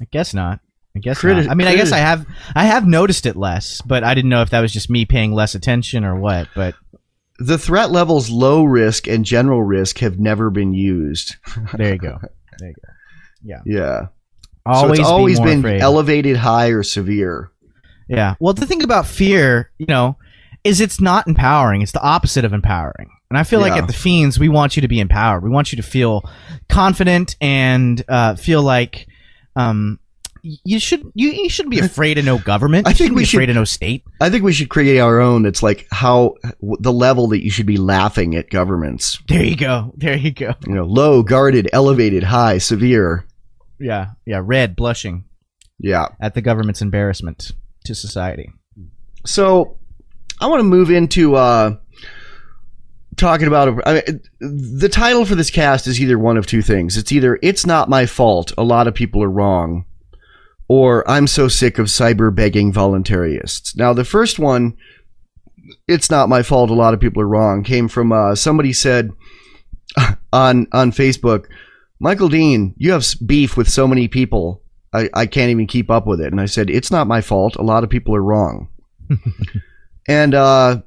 I guess not. I guess Criti- not. I mean, I guess I have I have noticed it less, but I didn't know if that was just me paying less attention or what. But The threat levels low risk and general risk have never been used. there you go. There you go. Yeah. Yeah, Always, so it's always more been afraid. elevated, high, or severe. Yeah. Well, the thing about fear, you know, is it's not empowering. It's the opposite of empowering. And I feel like at the Feens, we want you to be empowered. We want you to feel confident and uh, feel like um, you should you, you shouldn't be afraid of no government. I You think shouldn't we be should- afraid of no state. I think we should create our own. It's like how the level that you should be laughing at governments. There you go. There you go. You know, low, guarded, elevated, high, severe. Yeah. Yeah. Red, blushing Yeah. at the government's embarrassment to society. So I want to move into uh, talking about. I mean, the title for this cast is either one of two things. It's either "It's not my fault," a lot of people are wrong, or "I'm so sick of cyber begging voluntarists." Now, the first one, "It's not my fault," a lot of people are wrong, came from uh, somebody said on on Facebook, Michael Dean, you have beef with so many people. I, I can't even keep up with it. And I said, it's not my fault. A lot of people are wrong. and uh,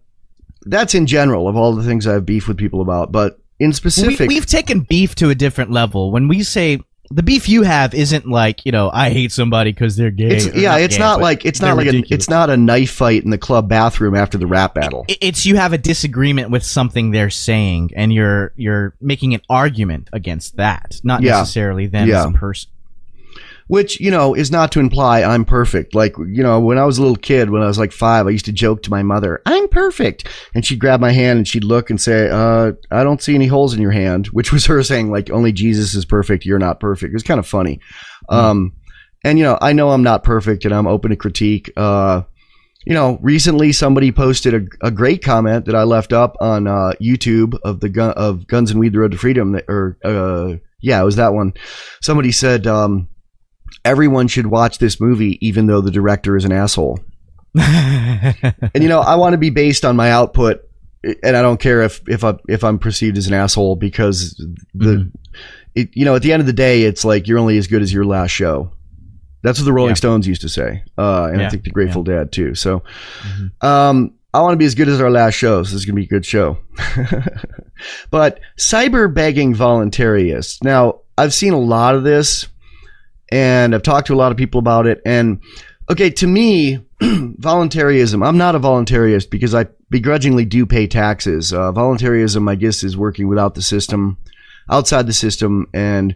that's in general of all the things I have beef with people about. But in specific, we've taken beef to a different level. When we say the beef you have isn't like you know I hate somebody because they're gay. it's yeah, it's gay, not like it's not like a, it's not a knife fight in the club bathroom after the rap battle. It's you have a disagreement with something they're saying, and you're you're making an argument against that, not Yeah. necessarily them Yeah. as a person. Which you know is not to imply I'm perfect. Like you know, when I was a little kid, when I was like five, I used to joke to my mother, "I'm perfect," and she'd grab my hand and she'd look and say, "Uh, I don't see any holes in your hand," which was her saying like, "Only Jesus is perfect. You're not perfect." It was kind of funny. Um, and you know, I know I'm not perfect, and I'm open to critique. Uh, you know, recently somebody posted a, a great comment that I left up on uh, YouTube of the gun of Guns and Weed: The Road to Freedom, that, or uh, yeah, it was that one. Somebody said. Um, everyone should watch this movie even though the director is an asshole and you know i want to be based on my output and i don't care if if i if i'm perceived as an asshole because the Mhm. it, you know at the end of the day it's like you're only as good as your last show that's what the rolling Yeah. stones used to say uh, and i think the grateful dead too so Mhm. um I want to be as good as our last show, so this is going to be a good show. but cyber begging voluntarists. Now, I've seen a lot of this and I've talked to a lot of people about it. And okay, to me, voluntarism, I'm not a voluntarist because I begrudgingly do pay taxes. Uh, voluntarism, I guess, is working without the system, outside the system, and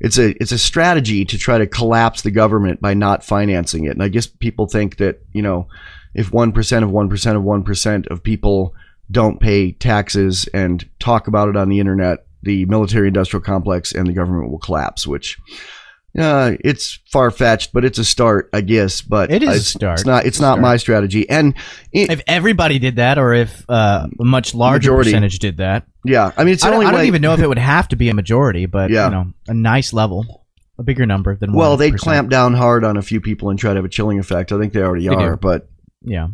it's a it's a strategy to try to collapse the government by not financing it. And I guess people think that you know, if one percent of one percent of one percent of people don't pay taxes and talk about it on the internet, the military industrial complex and the government will collapse. Which uh, it's far fetched, but it's a start, I guess. But It is a it's, start. It's not. It's It's not start. my strategy. And it, if everybody did that, or if uh, a much larger Majority. percentage did that, yeah, I mean, it's I don't, only I don't even know if it would have to be a majority, but Yeah. you know, a nice level, a bigger number than well, 1%. they'd clamp down hard on a few people and try to have a chilling effect. I think they already They are. do. But Yeah,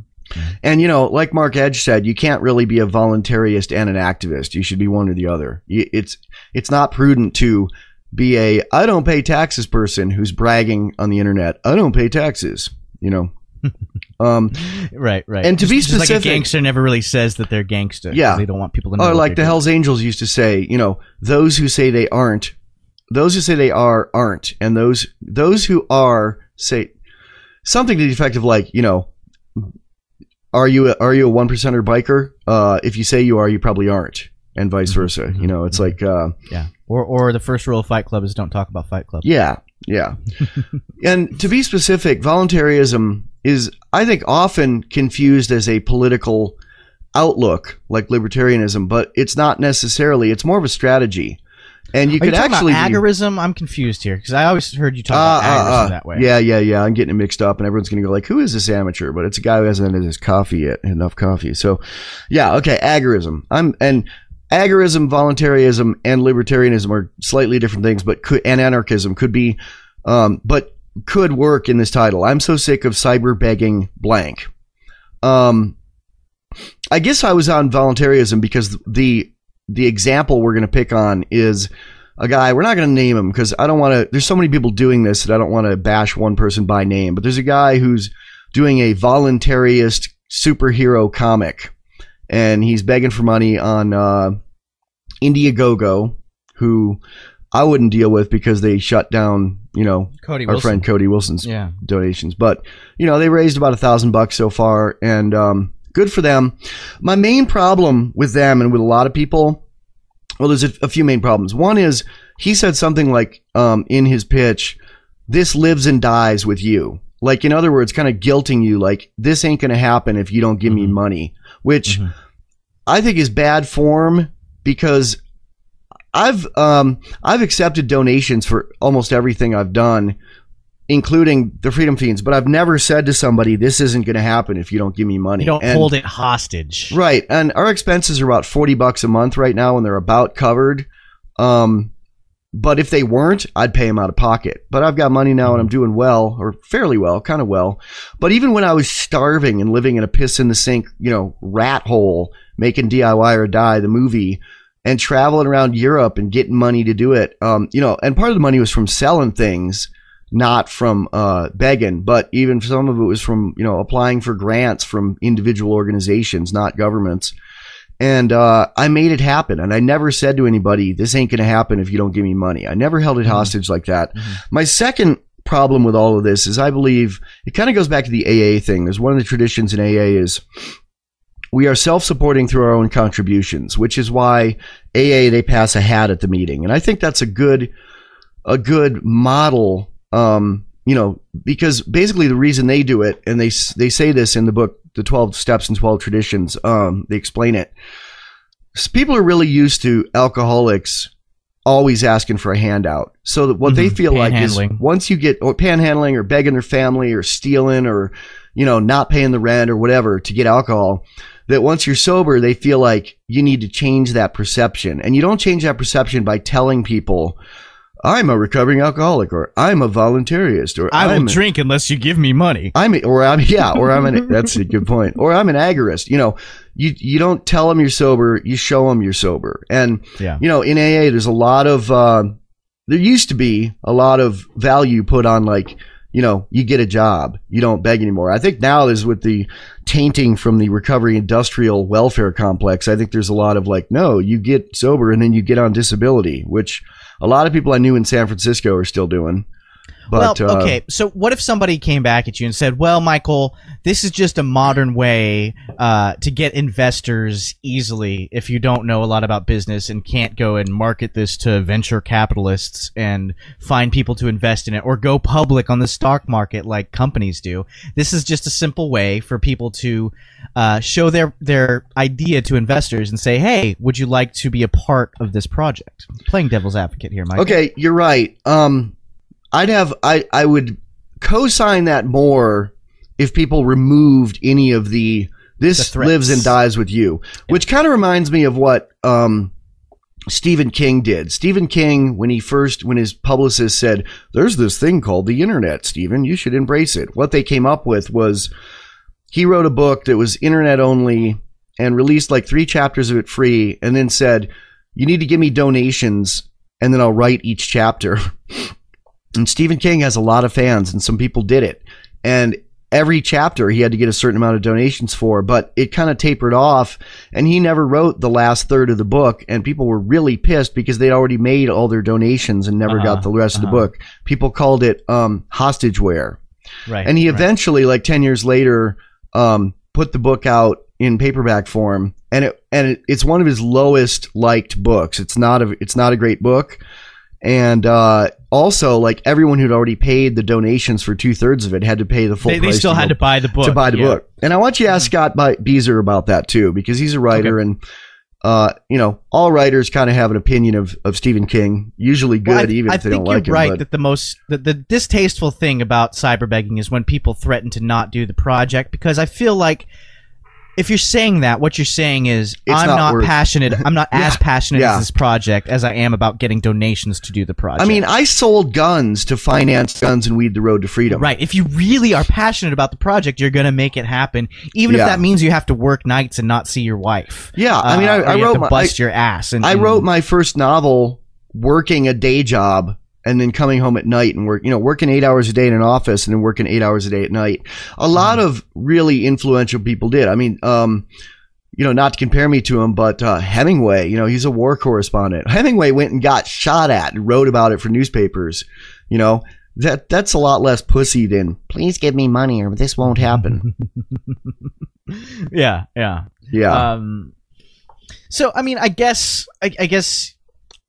and you know, like Mark Edge said, you can't really be a voluntarist and an activist. You should be one or the other. It's it's not prudent to be a I don't pay taxes person who's bragging on the internet. I don't pay taxes. You know. um, right, right. And to be Just like a specific- gangster never really says that they're gangster. Yeah. they don't want people to know. Or like the they're Hell's Angels used to say, you know, those who say they aren't, those who say they are aren't, and those those who are say something to the effect of like, you know, are you a, are you a one percenter biker? Uh, if you say you are, you probably aren't, and vice versa. You know, it's like, uh, Yeah. Or or the first rule of Fight Club is don't talk about Fight Club. yeah, yeah. and to be specific, voluntarism is, I think, often confused as a political outlook, like libertarianism, but it's not necessarily. It's more of a strategy, and you Are could talking actually about be- agorism? I'm confused here because I always heard you talk Ah, about ah, agorism ah. that way. Yeah, yeah, yeah. I'm getting it mixed up, and everyone's going to go like, "Who is this amateur?" But it's a guy who hasn't had his coffee yet, enough coffee. So, yeah, okay, agorism. I'm and agorism, voluntarism, and libertarianism are slightly different things, but could and anarchism could be, um, but could work in this title. I'm so sick of cyber begging blank. Um, I guess I was on voluntarism because the the example we're going to pick on is a guy. We're not going to name him because I don't want to. There's so many people doing this that I don't want to bash one person by name. But there's a guy who's doing a voluntarist superhero comic, and he's begging for money on uh, Indiegogo, who I wouldn't deal with because they shut down. You know, Cody our Wilson. friend Cody Wilson's Yeah. donations. But you know, they raised about a thousand bucks so far, and um, good for them. My main problem with them and with a lot of people, well, there's a, a few main problems. One is he said something like um, in his pitch, "This lives and dies with you." Like in other words, kind of guilting you, like this ain't going to happen if you don't give me money, which Mhm. I think is bad form because I've um I've accepted donations for almost everything I've done, including the Freedom Feens, but I've never said to somebody, "This isn't going to happen if you don't give me money." You don't And- hold it hostage. Right, and our expenses are about forty bucks a month right now, and they're about covered. Um, but if they weren't, I'd pay them out of pocket. But I've got money now, and I'm doing well, or fairly well, kind of well. But even when I was starving and living in a piss in the sink, you know, rat hole, making DIY or Die the movie, and traveling around Europe and getting money to do it, um, you know, and part of the money was from selling things. Not from uh, begging, but even some of it was from you know applying for grants from individual organizations, not governments. And uh, I made it happen. And I never said to anybody, this ain't going to happen if you don't give me money. I never held it hostage like that. My second problem with all of this is I believe it kind of goes back to the AA thing. There's one of the traditions in AA is we are self-supporting through our own contributions, which is why AA they pass a hat at the meeting, and I think that's a good a good model. Um, you know, because basically the reason they do it, and they they say this in the book, the Twelve Steps and Twelve Traditions. Um, they explain it. People are really used to alcoholics always asking for a handout. So that what they Mhm. feel like is once you get or panhandling or begging their family or stealing or you know not paying the rent or whatever to get alcohol, that once you're sober, they feel like you need to change that perception, and you don't change that perception by telling people. I'm a recovering alcoholic, or I'm a voluntarist, or I will a- drink unless you give me money. I'm a- or I'm yeah, or I'm an that's a good point. Or I'm an agorist. You know, you you don't tell them you're sober, you show them you're sober. And Yeah. you know, in AA, there's a lot of uh, there used to be a lot of value put on like you know you get a job, you don't beg anymore. I think now is with the tainting from the recovery industrial welfare complex. I think there's a lot of like no, you get sober and then you get on disability, which a lot of people I knew in San Francisco are still doing. But well, uh, okay. So, what if somebody came back at you and said, "Well, Michael, this is just a modern way uh, to get investors easily if you don't know a lot about business and can't go and market this to venture capitalists and find people to invest in it, or go public on the stock market like companies do. This is just a simple way for people to uh, show their their idea to investors and say, "Hey, would you like to be a part of this project?" Playing devil's advocate here, Michael. Okay, you're right. Um, I'd have I I would co-sign that more if people removed any of the The this threats. lives and dies with you, which kind of reminds me of what um Stephen King did. Stephen King, when he first, when his publicist said, "There's this thing called the internet, Stephen. You should embrace it." What they came up with was he wrote a book that was internet only and released like three chapters of it free, and then said, "You need to give me donations, and then I'll write each chapter." And Stephen King has a lot of fans, and some people did it. And every chapter he had to get a certain amount of donations for, but it kind of tapered off, and he never wrote the last third of the book. And people were really pissed because they'd already made all their donations and never Uh-huh, got the rest of the uh-huh. book. People called it um, hostageware. Right. and he right. eventually, like ten years later, um, put the book out in paperback form, and it and it, it's one of his lowest liked books. It's not a it's not a great book, and uh, also like everyone who'd already paid the donations for two thirds of it had to pay the full They, they still to had go- to buy the book. to buy the yeah. book. And I want you to ask Scott Bieser about that too, because he's a writer and. Uh, you know, all writers kind of have an opinion of, of Stephen King, usually good, Well, I, even I if they don't you're like him. right but- that the most the, the distasteful thing about cyberbegging is when people threaten to not do the project because I feel like if you're saying that, what you're saying is It's I'm not not, worth- passionate. I'm not as passionate yeah. as this project as I am about getting donations to do the project. I mean, I sold guns to finance guns and weed the road to freedom. Right. If you really are passionate about the project, you're going to make it happen, even Yeah. if that means you have to work nights and not see your wife. Yeah, I mean, I- Uh, or I you have wrote to my- bust your ass. And I and- wrote my first novel working a day job and then coming home at night and work, you know, working eight hours a day in an office and then working eight hours a day at night. A lot Mm-hmm. of really influential people did. I mean, um, you know, not to compare me to him, but uh, Hemingway, you know, he's a war correspondent. Hemingway went and got shot at and wrote about it for newspapers. You know, that that's a lot less pussy than please give me money or this won't happen. Yeah. Yeah. Yeah. Um, so I mean, I guess I, I guess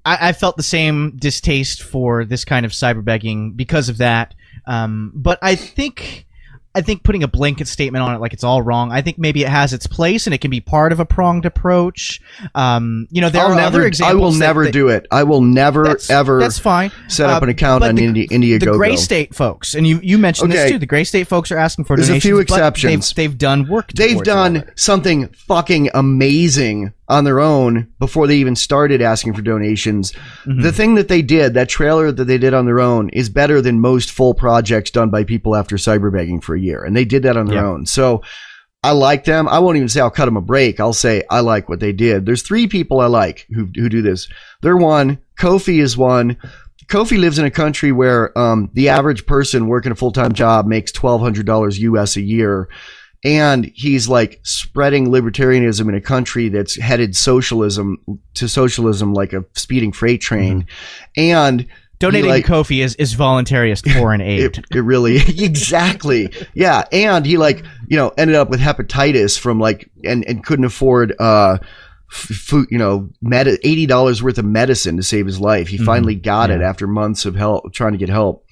I, I felt the same distaste for this kind of cyberbegging because of that. Um, but I think I think putting a blanket statement on it like it's all wrong. I think maybe it has its place and it can be part of a pronged approach. Um, you know, there I'll are never, other I will never do it. I will never that's, ever That's fine. set up Uh, an account on the- Indi- Indiegogo. The Gray State folks, and you you mentioned Okay. this too. The Gray State folks are asking for There's a few exceptions. They've, they've done work. They've done something fucking amazing on their own before they even started asking for donations. Mm-hmm. The thing that they did, that trailer that they did on their own, is better than most full projects done by people after cyberbegging for a year. And they did that on their Yeah. own. So I like them. I won't even say I'll cut them a break. I'll say I like what they did. There's three people I like who, who do this. They're one. Kofi is one. Kofi lives in a country where um, the average person working a full time job makes twelve hundred dollars US a year, and he's like spreading libertarianism in a country that's headed socialism to socialism like a speeding freight train, and Donating like, to Kofi is, is voluntary as foreign aid. it, it really exactly. Yeah. And he like you know ended up with hepatitis from like and and couldn't afford uh food you know med- $80 worth of medicine to save his life. He finally got it Mm-hmm. After months of help trying to get help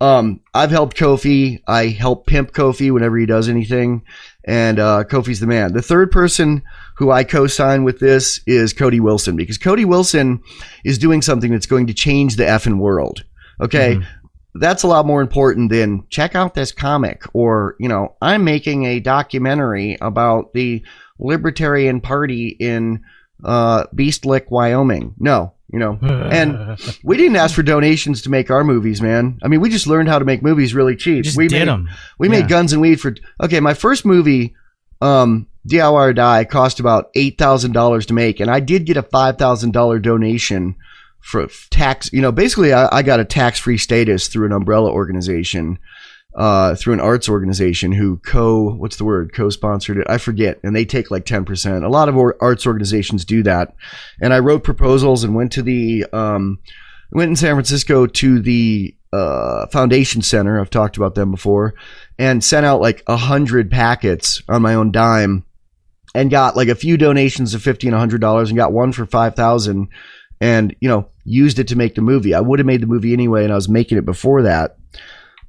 um i've helped kofi. I help pimp kofi whenever he does anything. And uh kofi's the man. The third person who i co-sign with this is cody wilson because cody wilson is doing something that's going to change the effing world. Okay? Mm-hmm. that's a lot more important than check out this comic or you know i'm making a documentary about the libertarian party in uh beast lick wyoming. No you know and we didn't ask for donations to make our movies man i mean we just learned how to make movies really cheap just we did made, them. we Yeah. made guns and weed for okay my first movie um DIY or Die cost about eight thousand dollars to make, and I did get a five thousand dollar donation for tax. You know, basically, I, I got a tax free status through an umbrella organization, uh, through an arts organization who co what's the word co sponsored it. I forget, and they take like ten percent. A lot of arts organizations do that, and I wrote proposals and went to the um, went in San Francisco to the uh, Foundation Center. I've talked about them before, and sent out like a hundred packets on my own dime, and got like a few donations of fifty and hundred dollars, and got one for five thousand, and you know used it to make the movie. I would have made the movie anyway, and I was making it before that.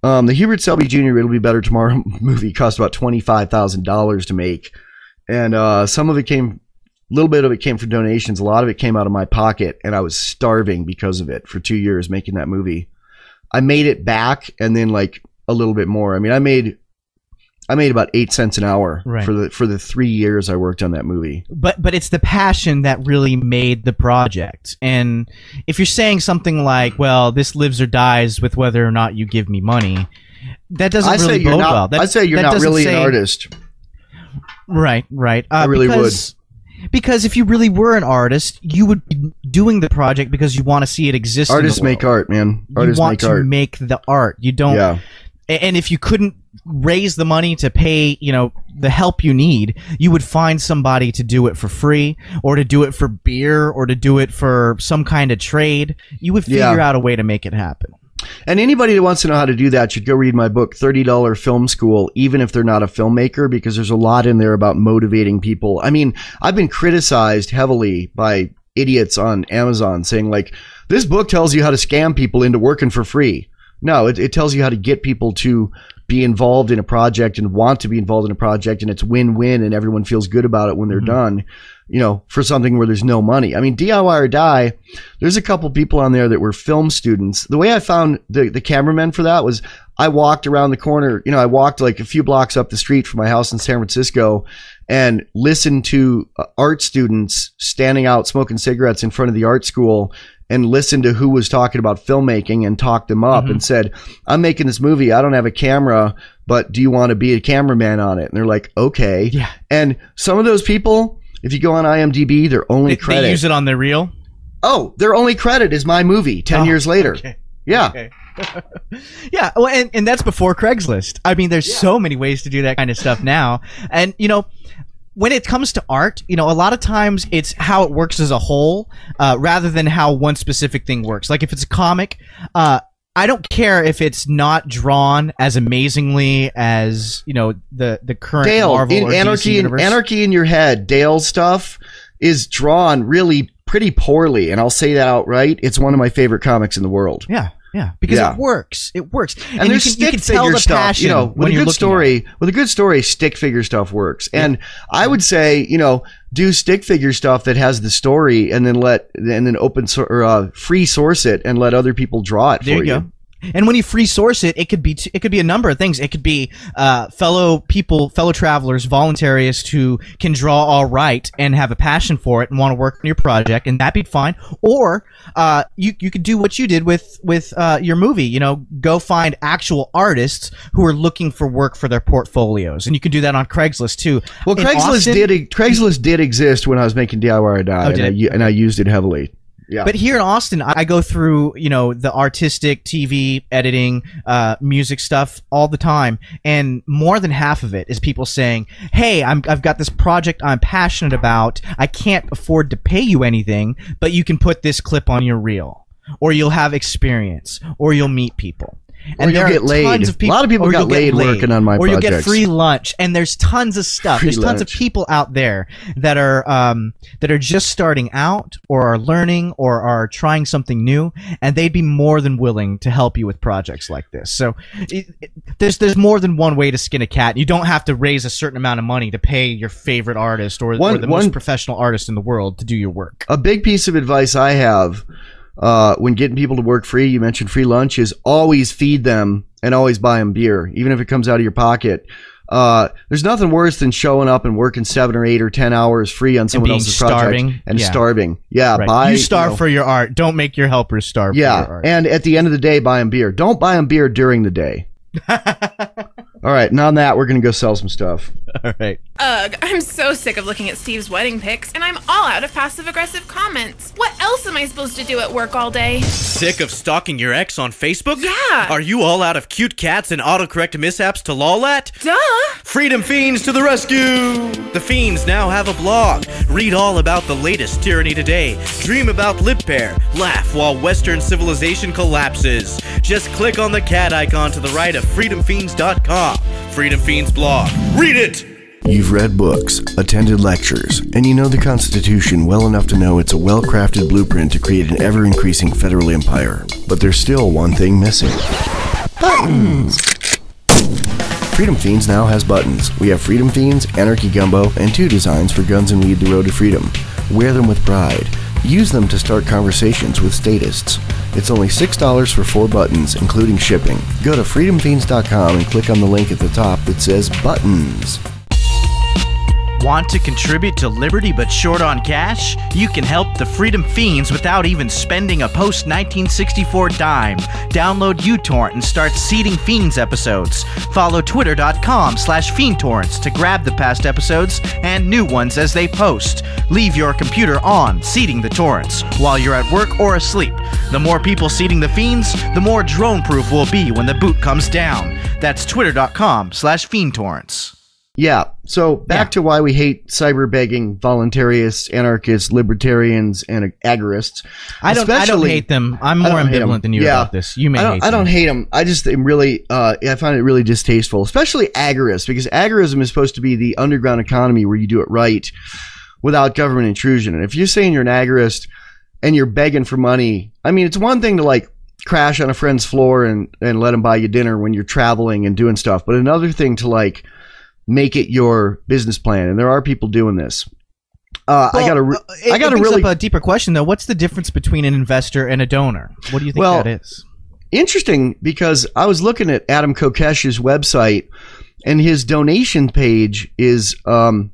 Um, the Hubert Selby Jr. It'll Be Better Tomorrow movie cost about twenty five thousand dollars to make, and uh, some of it came a little bit of it came from donations. A lot of it came out of my pocket, and I was starving because of it for two years making that movie. I made it back, and then like a little bit more. I mean, I made I made about eight cents an hour Right. for the for the three years I worked on that movie. but but it's the passion that really made the project and if you're saying something like well this lives or dies with whether or not you give me money that doesn't I really bode not. well that, I say you're not really say- an artist. right right uh, I really because, because if you really were an artist you would be doing the project because you want to see it exist Artists make art, man. you Artists want make to art. make the art you don't yeah. And if you couldn't raise the money to pay you know the help you need you would find somebody to do it for free or to do it for beer or to do it for some kind of trade you would figure Yeah. out a way to make it happen And anybody that wants to know how to do that should go read my book, $30 Film School, even if they're not a filmmaker, because there's a lot in there about motivating people. I mean, I've been criticized heavily by idiots on Amazon saying, like, this book tells you how to scam people into working for free. No, it, it tells you how to get people to be involved in a project and want to be involved in a project, and it's win win, and everyone feels good about it when they're done you know, for something where there's no money. I mean, DIY or die, there's a couple people on there that were film students. The way I found the, the cameraman for that was I walked around the corner, you know, I walked like a few blocks up the street from my house in San Francisco and listened to uh, art students standing out smoking cigarettes in front of the art school and listened to who was talking about filmmaking and talked them up and mm-hmm. said, I'm making this movie. I don't have a camera, but do you want to be a cameraman on it? And they're like, okay. Yeah. And some of those people, if you go on IMDb, their only They, credit. they use it on their reel. oh, their only credit is my movie 10 Oh, years later. okay. Yeah. Okay. yeah, well, and, and that's before Craigslist. I mean, there's so many ways to do that kind of stuff now. And, you know, when it comes to art, you know, a lot of times it's how it works as a whole, uh, rather than how one specific thing works. Like if it's a comic, uh, I don't care if it's not drawn as amazingly as you know the the current Dale, Marvel in or DC anarchy, in, universe. anarchy in your head, Dale's stuff is drawn really pretty poorly, and I'll say that outright. It's one of my favorite comics in the world. yeah, yeah, because Yeah. it works. It works, And, you there's can, stick you can tell figure the stuff, you know, when with a good looking at it. story, with a good story, stick figure stuff works. And I would say, you know, do stick figure stuff that has the story, and then let and then open sor- or uh, free source it and let other people draw it There for you go. And when you free source it, it could be t- it could be a number of things. It could be uh, fellow people, fellow travelers, voluntarists who can draw all right and have a passion for it and want to work on your project, and that'd be fine. Or uh, you you could do what you did with with uh, your movie. You know, go find actual artists who are looking for work for their portfolios, and you can do that on Craigslist too. Well, In Craigslist Austin- did Craigslist did exist when I was making DIY or Die, Oh, and, I, and I used it heavily. Yeah. But here in Austin, I go through, you know, the artistic TV editing, uh, music stuff all the time. And more than half of it is people saying, Hey, I'm, I've got this project I'm passionate about. I can't afford to pay you anything, but you can put this clip on your reel. Or you'll have experience. Or you'll meet people. Or you'll get laid. tons of A lot of people got get laid working on my projects. Or you'll get free lunch. And there's tons of stuff. Free there's tons of people out there that are um, that are just starting out or are learning or are trying something new and they'd be more than willing to help you with projects like this so it, it- there's there's more than one way to skin a cat you don't have to raise a certain amount of money to pay your favorite artist or, One- or the one- most professional artist in the world to do your work a big piece of advice I have uh, when getting people to work free, you mentioned free lunch, is always feed them and always buy them beer, even if it comes out of your pocket. Uh, there's nothing worse than showing up and working seven or eight or ten hours free on someone being else's project and Yeah. starving. Yeah, right. buy you starve know, for your art don't make your helpers starve for yeah, your art and at the end of the day, buy them beer. Don't buy them beer during the day. All right, and on that, we're gonna go sell some stuff. all right Ugh, I'm so sick of looking at Steve's wedding pics, and I'm all out of passive aggressive comments. What else am I supposed to do at work all day? Sick of stalking your ex on Facebook? Yeah. Are you all out of cute cats and autocorrect mishaps to lol at? Duh! Freedom Feens to the rescue! The Feens now have a blog. Read all about the latest tyranny today. Dream about lip pair. Laugh while Western civilization collapses. Just click on the cat icon to the right of freedomfeens.com. Freedom Feens blog. Read it! You've read books, attended lectures, and you know the Constitution well enough to know it's a well crafted blueprint to create an ever increasing federal empire. But there's still one thing missing buttons! Freedom Feens now has buttons. We have Freedom Feens, Anarchy Gumbo, and two designs for guns and lead the road to freedom. Wear them with pride. Use them to start conversations with statists. It's only $6 for four buttons, including shipping. Go to freedomfeens.com and click on the link at the top that says Buttons. Want to contribute to Liberty but short on cash? You can help the Freedom Feens without even spending a post 1964 dime. Download uTorrent and start seeding Feens episodes. Follow twitter.com slash fiendtorrents to grab the past episodes and new ones as they post. Leave your computer on, seeding the torrents, while you're at work or asleep. The more people seeding the Feens, the more drone-proof we'll be when the boot comes down. That's twitter.com slash fiendtorrents. Yeah. So back Yeah. to why we hate cyber begging voluntarists, anarchists, libertarians, and agorists. I don't. I don't hate them. I'm more don't hate 'em. ambivalent than you Yeah. about this. You may I don't, hate I don't them. hate them. I just am really, uh, I find it really distasteful, especially agorists, because agorism is supposed to be the underground economy where you do it right without government intrusion. And if you're saying you're an agorist and you're begging for money, I mean, it's one thing to like crash on a friend's floor and, and let him buy you dinner when you're traveling and doing stuff, but another thing to like make it your business plan. And there are people doing this. Uh, I got to, re- uh, I got it to brings really up a deeper question though. What's the difference between an investor and a donor? What do you think Well, that is? interesting because I was looking at Adam Kokesh's website, and his donation page is um,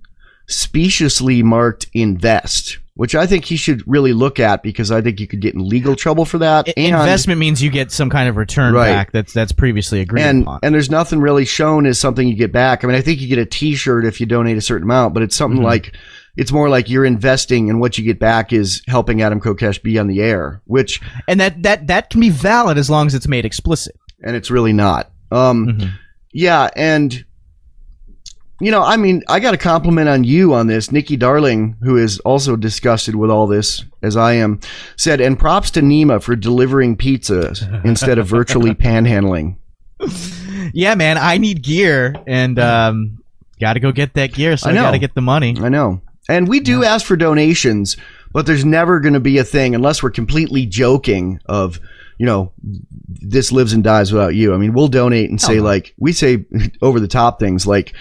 speciously marked invest, which I think he should really look at because I think you could get in legal trouble for that. And Investment means you get some kind of return Right. back. That's that's previously agreed and upon. and there's nothing really shown as something you get back. I mean, I think you get a T-shirt if you donate a certain amount, but it's something Mhm. like it's more like you're investing, and what you get back is helping Adam Kokesh be on the air, which and that that that can be valid as long as it's made explicit. and it's really not. Um, Mhm. Yeah, and you know, I mean, I got a compliment on you on this. Nikki Darling, who is also disgusted with all this, as I am, said, and props to Neema for delivering pizzas instead of virtually panhandling. Yeah, man, I need gear, and um, got to go get that gear. So I I, know. got to get the money. I know. And we do ask for donations, but there's never going to be a thing unless we're completely joking of, you know, this lives and dies without you. I mean, we'll donate and say no. like we say over the top things like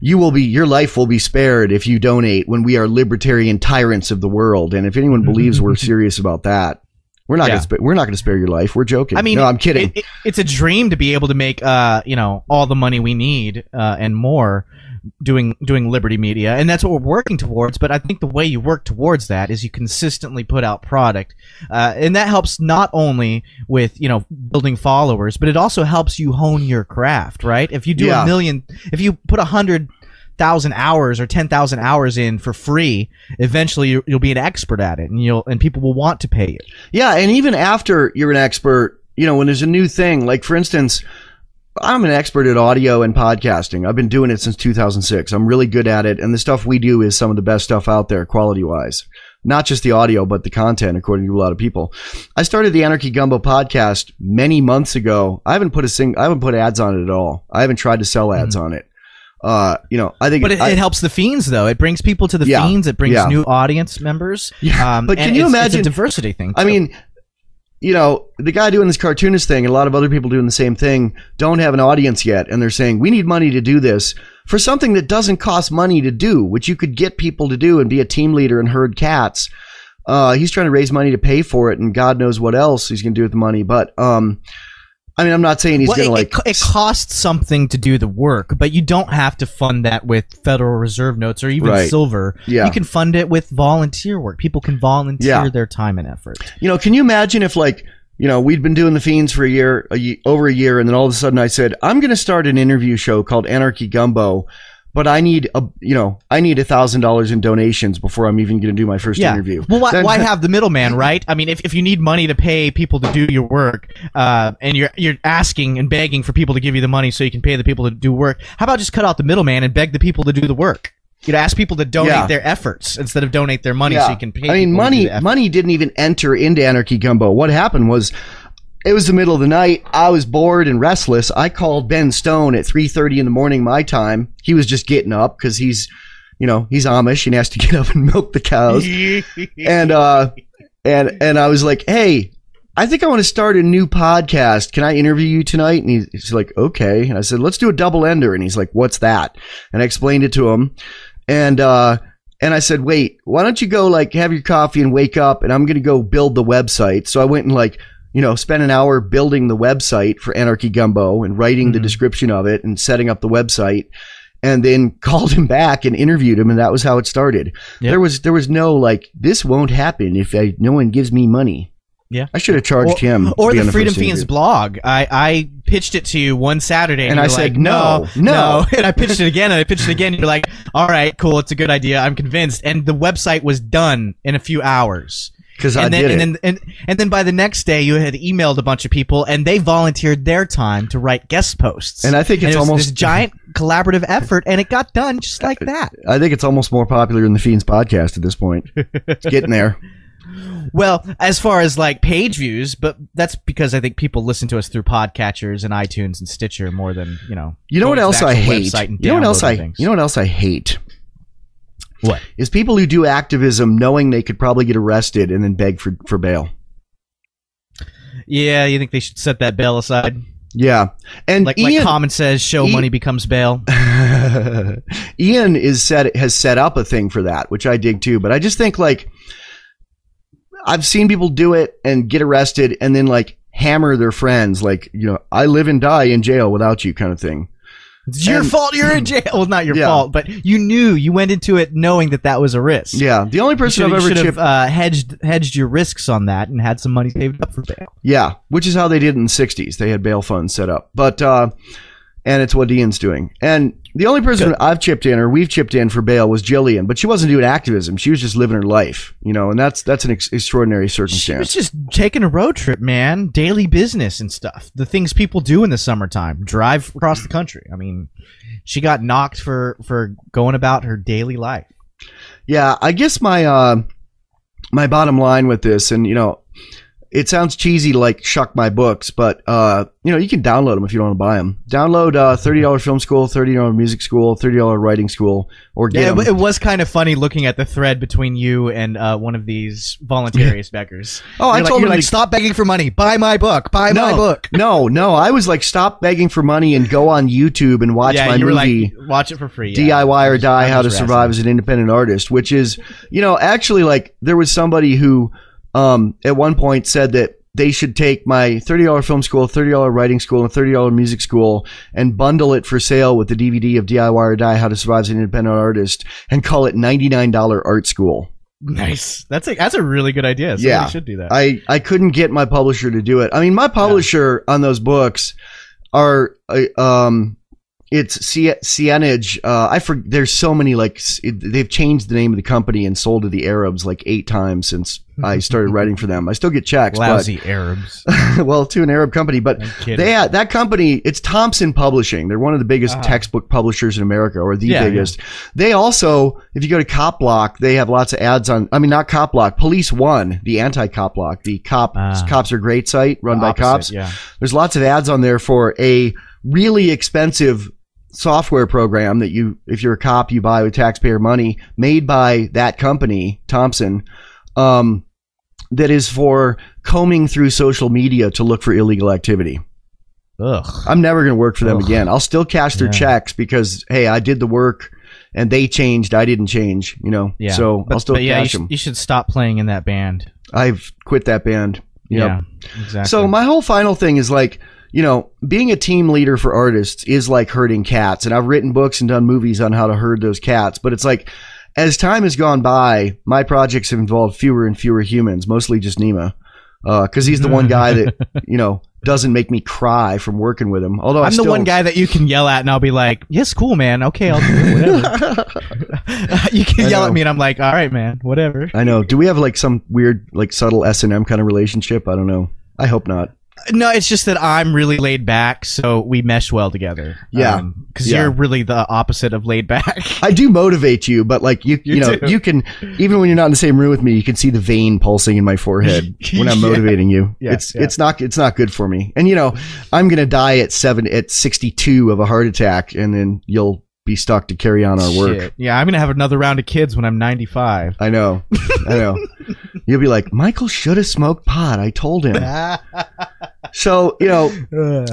you will be your life will be spared if you donate when we are libertarian tyrants of the world. And if anyone believes we're serious about that, we're not Yeah. gonna spa- we're not going to spare your life. We're joking. I mean, no, I'm kidding. it- it- it's a dream to be able to make, uh, you know, all the money we need uh, and more doing doing Liberty Media, and that's what we're working towards. But I think the way you work towards that is you consistently put out product, uh, and that helps not only with you know building followers, but it also helps you hone your craft. Right? If you do Yeah. a million, if you put a hundred thousand hours or ten thousand hours in for free, eventually you- you'll be an expert at it, and you'll and people will want to pay you. Yeah, and even after you're an expert, you know, when there's a new thing, like for instance, I'm an expert at audio and podcasting. I've been doing it since 2006. I'm really good at it, and the stuff we do is some of the best stuff out there, quality wise. Not just the audio, but the content, according to a lot of people. I started the Anarchy Gumbo podcast many months ago. I haven't put a sing, I haven't put ads on it at all. I haven't tried to sell ads on it. Uh, you know, I think, But it, I- it helps the Feens, though. It brings people to the Yeah. Feens. It brings Yeah. new audience members. Yeah. Um, But can and you it's- imagine- It's a diversity thing. I mean, you know, the guy doing this cartoonist thing and a lot of other people doing the same thing don't have an audience yet. And they're saying, we need money to do this for something that doesn't cost money to do, which you could get people to do and be a team leader and herd cats. Uh, he's trying to raise money to pay for it and God knows what else he's going to do with the money. But, um, I mean, I'm not saying he's Well, to it, like, it, it costs something to do the work, but you don't have to fund that with Federal Reserve notes or even Right. silver. Yeah. You can fund it with volunteer work. People can volunteer Yeah. their time and effort. You know, can you imagine if like, you know, we'd been doing the Feens for a year, a ye- over a year, and then all of a sudden I said, I'm going to start an interview show called Anarchy Gumbo, but I need a, you know, I need a thousand dollars in donations before I'm even going to do my first Yeah. interview. Well, why, Then- why have the middleman, right? I mean, if, if you need money to pay people to do your work, uh, and you're you're asking and begging for people to give you the money so you can pay the people to do work, how about just cut out the middleman and beg the people to do the work? You'd ask people to donate Yeah. their efforts instead of donate their money Yeah. so you can pay. I mean, people to do money money didn't even enter into Anarchy Gumbo. What happened was, it was the middle of the night. I was bored and restless. I called Ben Stone at three thirty in the morning my time. He was just getting up because he's, you know, he's Amish and has to get up and milk the cows. and uh, and and I was like, hey. I think I want to start a new podcast. Can I interview you tonight? And he's, he's like, okay. And I said, let's do a double ender. And he's like, what's that? And I explained it to him. And, uh, and I said, wait, why don't you go like have your coffee and wake up and I'm going to go build the website. So I went and like, you know, spent an hour building the website for Anarchy Gumbo and writing the Mhm. description of it and setting up the website and then called him back and interviewed him. And that was how it started. Yep. There was, there was no like, this won't happen if I, no one gives me money. Yeah. I should have charged or, him. Or the Freedom Feens blog. I, I pitched it to you one Saturday, and, And I said, like, no, no, no. And I pitched it again, and I pitched it again. You're like, all right, cool, it's a good idea. I'm convinced. And the website was done in a few hours. 'Cause I and then, did and it. then and, and then by the next day you had emailed a bunch of people and they volunteered their time to write guest posts. And I think it's it almost- this giant collaborative effort and it got done just like that. I think it's almost more popular than the Feens podcast at this point. It's getting there. Well, as far as like page views, but that's because I think people listen to us through podcatchers and iTunes and Stitcher more than you know. You know what else I hate? You know what else I? things. You know what else I hate? What? is people who do activism knowing they could probably get arrested and then beg for for bail. Yeah, you think they should set that bail aside? Yeah, and Like like Ian, Common says, show Ian- money becomes bail. Ian is set has set up a thing for that, which I dig too. But I just think like I've seen people do it and get arrested and then like hammer their friends, like you know, I live and die in jail without you, kind of thing. It's your And- fault you're in jail. Well, not your Yeah. fault, but you knew you went into it knowing that that was a risk. Yeah, the only person I've you ever should have chipped. uh, hedged hedged your risks on that and had some money saved up for bail. Yeah, which is how they did in the '60s. They had bail funds set up, but uh, and it's what Ian's doing. And the only person I've chipped in or we've chipped in for bail was Jillian, but she wasn't doing activism. She was just living her life, you know, and that's that's an ex- extraordinary circumstance. She was just taking a road trip, man. Daily business and stuff. The things people do in the summertime. Drive across the country. I mean, she got knocked for for going about her daily life. Yeah, I guess my uh, my bottom line with this, and you know, it sounds cheesy to like shuck my books, but uh, you know, you can download them if you don't want to buy them. Download uh, thirty dollar film school, thirty dollar music school, thirty dollar writing school, or get Yeah, it, it was kind of funny looking at the thread between you and uh, one of these voluntarious beggars. Oh, I You're like, told him like, to- stop begging for money. Buy my book. Buy my book. no, no. I was like, stop begging for money and go on YouTube and watch yeah, my movie. like, watch it for free. yeah. DIY or die: How to survive as an independent artist, which is, you know, actually like there was somebody who, um, at one point said that they should take my thirty dollar film school, thirty dollar writing school, and thirty dollar music school and bundle it for sale with the DVD of DIY or die: How to survive as an independent artist and call it ninety nine dollar art school. Nice. That's a that's a really good idea. Somebody Yeah. should do that. I, I couldn't get my publisher to do it. I mean, my publisher on those books are uh, um, it's C- Cengage. Uh, I for there's so many like it, they've changed the name of the company and sold to the Arabs like eight times since I started writing for them. I still get checks, Lousy Arabs. well, to an Arab company, but they had, that company it's Thomson Publishing. They're one of the biggest Uh-huh. textbook publishers in America, or the Yeah, biggest. They also, if you go to Cop Block, they have lots of ads on. I mean, not Cop Block, Police One, the anti-cop block, the cop Ah. cops are great site run by Opposite, cops. Yeah. There's lots of ads on there for a really expensive software program that you, if you're a cop, you buy with taxpayer money, made by that company, Thomson. Um, that is for combing through social media to look for illegal activity. Ugh. I'm never going to work for them Ugh. again. I'll still cash their Yeah. checks because hey, I did the work and they changed. I didn't change. You know. Yeah. So but, I'll still but yeah, you cash should, them. you should stop playing in that band. I've quit that band. Yep. Yeah. Exactly. So my whole final thing is like, you know, being a team leader for artists is like herding cats, and I've written books and done movies on how to herd those cats. But it's like, as time has gone by, my projects have involved fewer and fewer humans, mostly just Neema, uh, because he's the one mm. guy that you know doesn't make me cry from working with him. Although I I'm the one guy that you can yell at, and I'll be like, "Yes, cool, man. Okay, I'll do. Whatever." you can I yell know. at me, and I'm like, "All right, man. Whatever." I know. Do we have like some weird, like subtle S and M kind of relationship? I don't know. I hope not. No, it's just that I'm really laid back, so we mesh well together. Yeah. Um, because Yeah. you're really the opposite of laid back. I do motivate you, but like you, you, You know, do. you can even when you're not in the same room with me, you can see the vein pulsing in my forehead when I'm Yeah. motivating you. Yeah, it's yeah. it's not it's not good for me. And you know, I'm gonna die at seven at 62 of a heart attack, and then you'll be stuck to carry on our work. Shit. Yeah, I'm gonna have another round of kids when I'm 95. I know, I know. You'll be like, Michael should have smoked pot. I told him. So you know,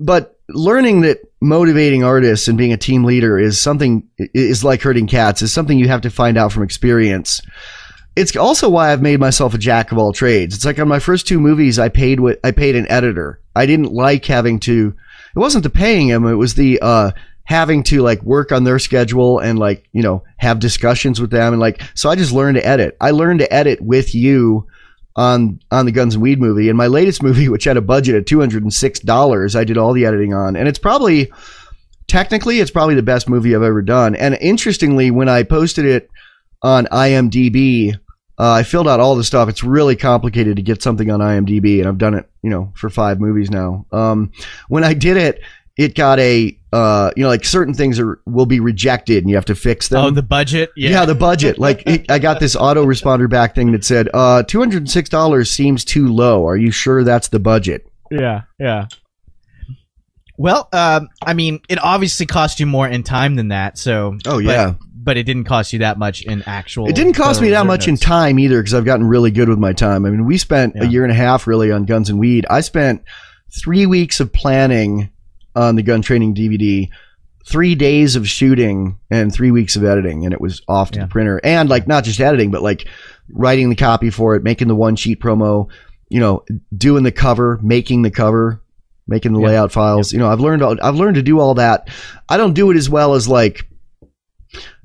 but learning that motivating artists and being a team leader is something is like herding cats is something you have to find out from experience. It's also why i've made myself a jack of all trades. It's like on my first two movies i paid with i paid an editor. I didn't like having to it wasn't the paying him it was the uh having to like work on their schedule and like you know have discussions with them and like so i just learned to edit. I learned to edit with you on on the Guns and Weed movie. And my latest movie, which had a budget of two hundred and six dollars, I did all the editing on, and it's probably technically it's probably the best movie I've ever done. And interestingly, when I posted it on IMDb, Uh, I filled out all the stuff. It's really complicated to get something on IMDb, and I've done it, you know, for five movies now. Um, when I did it, it got a, uh, you know, like certain things are will be rejected, and you have to fix them. Oh, the budget. yeah. Yeah. the budget. Like it, I got this autoresponder back thing that said, uh, two hundred and six dollars seems too low. Are you sure that's the budget? Yeah, yeah. Well, um, I mean, it obviously cost you more in time than that. So, Oh, yeah. but, it didn't cost you that much in actual. It didn't cost me that much in time either because I've gotten really good with my time. I mean, we spent a year and a half really on Guns and Weed. I spent three weeks of planning on the gun training DVD, three days of shooting, and three weeks of editing, and it was off to Yeah. the printer. And like not just editing, but like writing the copy for it, making the one sheet promo, you know, doing the cover, making the cover, making the Yeah. layout files. You know, I've learned I've learned to do all that. I don't do it as well as like